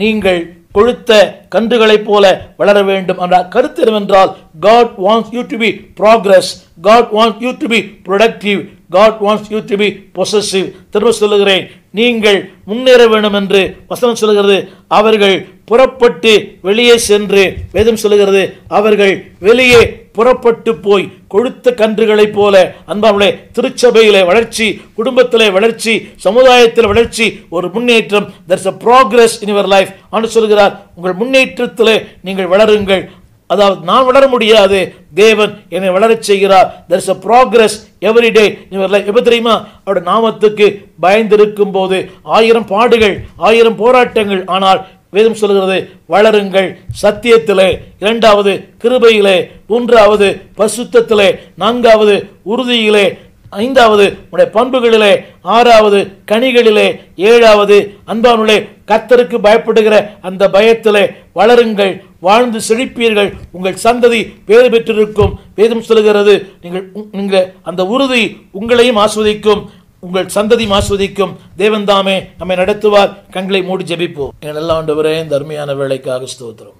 நீங்கள் கொழுத்த கன்றுகளைப் போல வளர வேண்டும் என்ற கருத்து என்னவென்றால் God wants you to be progress God wants you to be productive God wants you to be possessive திரும்ப சொல்லுகிறேன் நீங்கள் முன்னேற வேண்டும் என்று வசனம் சொல்லுகிறது. அவர்கள் புறப்பட்டு வெளியே சென்று வேதம் சொல்லுகிறது அவர்கள் வெளியே புறப்பட்டு போய் கொழுத்த கன்றுகளைப் போல அன்பாவுடைய திருச்சபையிலே வளர்ச்சி குடும்பத்திலே வளர்ச்சி சமுதாயத்தில் வளர்ச்சி ஒரு முன்னேற்றம். There's a progress in your life ஆண்டு சொல்கிறார் உங்கள் முன்னேற்றத்தில் நீங்கள் வளருங்கள். அதாவது நான் வளர முடியாது. தேவன் என்னை வளரச் செய்கிறார். There's is a progress every day in எப்போ தெரியுமா? அவருடைய நாமத்துக்கு பயந்திருக்கும் போது ஆயிரம் பாடுகள் ஆயிரம் போராட்டங்கள். ஆனால் வேதம் சொல்கிறது வளருங்கள் சத்தியத்திலே. இரண்டாவது கிருபையிலே. மூன்றாவது பசுத்தத்திலே நான்காவது உறுதியிலே. ஐந்தாவது உடைய பண்புகளிலே. ஆறாவது கனிகளிலே. ஏழாவது அன்பானுடைய கத்தருக்கு பயப்படுகிற அந்த பயத்திலே வளருங்கள் வாழ்ந்து செழிப்பீர்கள். உங்கள் சந்ததி பேறு பெற்றிருக்கும். வேதம் சொல்லுகிறது நீங்கள் நீங்கள் அந்த உறுதி உங்களையும் ஆஸ்வதிக்கும். உங்கள் சந்ததி ஆஸ்வதிக்கும் தேவன் தாமே நம்மை நடத்துவார். கண்களை மூடி ஜெபிப்போம். எங்கள் ஆண்டவரே இந்த அருமையான வேலைக்காக ஸ்தோத்திரம்.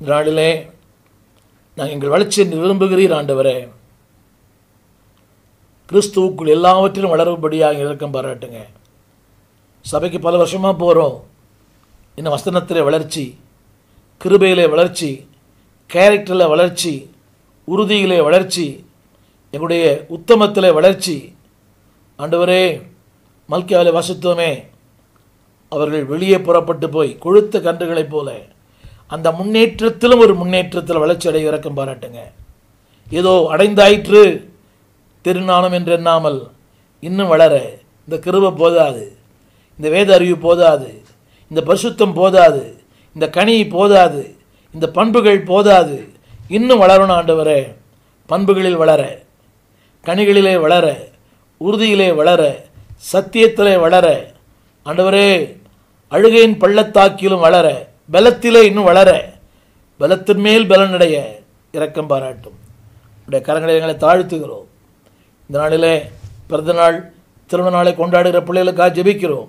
இந்த நாளிலே நான் எங்கள் வளர்ச்சியை விரும்புகிறீர் ஆண்டவரே. கிறிஸ்துவுக்குள் எல்லாவற்றிலும் வளரும்படியாக இறக்கம் பாராட்டுங்க. சபைக்கு பல வருஷமாக போகிறோம் இன்னும் வசனத்திலே வளர்ச்சி கிருபையிலே வளர்ச்சி கேரக்டரில் வளர்ச்சி உறுதியிலே வளர்ச்சி எங்களுடைய உத்தமத்தில் வளர்ச்சி. ஆண்டவரே மல்கியாவில் வாசித்தோமே அவர்கள் வெளியே புறப்பட்டு போய் கொழுத்த கன்றுகளைப் போல அந்த முன்னேற்றத்திலும் ஒரு முன்னேற்றத்தில் வளர்ச்சி அடைய இறக்கம் பாராட்டுங்க. ஏதோ அடைந்தாயிற்று திருநாளம் என்று எண்ணாமல் இன்னும் வளர இந்த கிருபை போதாது இந்த வேத அறிவு போதாது இந்த பரிசுத்தம் போதாது இந்த கனி போதாது இந்த பண்புகள் போதாது இன்னும் வளரணும் ஆண்டவரே பண்புகளில் வளர. கனிகளிலே வளர உறுதியிலே வளர சத்தியத்திலே வளர ஆண்டவரே அழுகையின் பள்ளத்தாக்கிலும் வளர பலத்திலே இன்னும் வளர பலத்தின் மேல் பலனடைய இரக்கம் பாராட்டும். உடைய கரங்களை எங்களை தாழ்த்துகிறோம். இந்த நாளிலே பிறந்தநாள் திருமண நாளை கொண்டாடுகிற பிள்ளைகளுக்காக ஜெபிக்கிறோம்.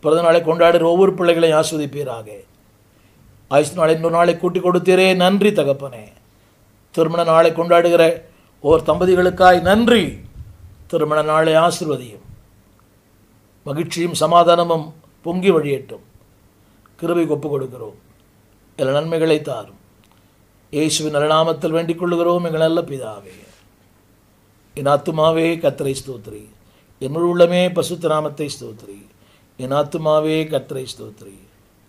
பிறந்த நாளை கொண்டாடுகிற ஒவ்வொரு பிள்ளைகளையும் ஆஸ்வதிப்பீராக. ஆயுஷ் நாளை இன்னொரு நாளை கூட்டி கொடுத்தீரே. நன்றி தகப்பனே. திருமண நாளை கொண்டாடுகிற ஓர் தம்பதிகளுக்காய் நன்றி. திருமண நாளை ஆசிர்வதியும். மகிழ்ச்சியும் சமாதானமும் பொங்கி வழியட்டும். கிருபை ஒப்புக் கொடுக்கிறோம். எல்லா நன்மைகளை தாரும். இயேசுவின் நலநாமத்தில் வேண்டிக் கொள்ளுகிறோம் எங்கள் நல்ல பிதாவே. என் ஆத்துமாவே கத்திரை ஸ்தோத்ரி என்னுள் உள்ளமே பசுத்த நாமத்தை ஸ்தோத்ரி என் ஆத்துமாவே கத்திரை ஸ்தோத்ரி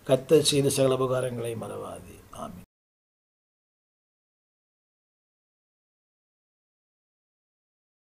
கத்த செய்த சகல உபகாரங்களை மறவாதே.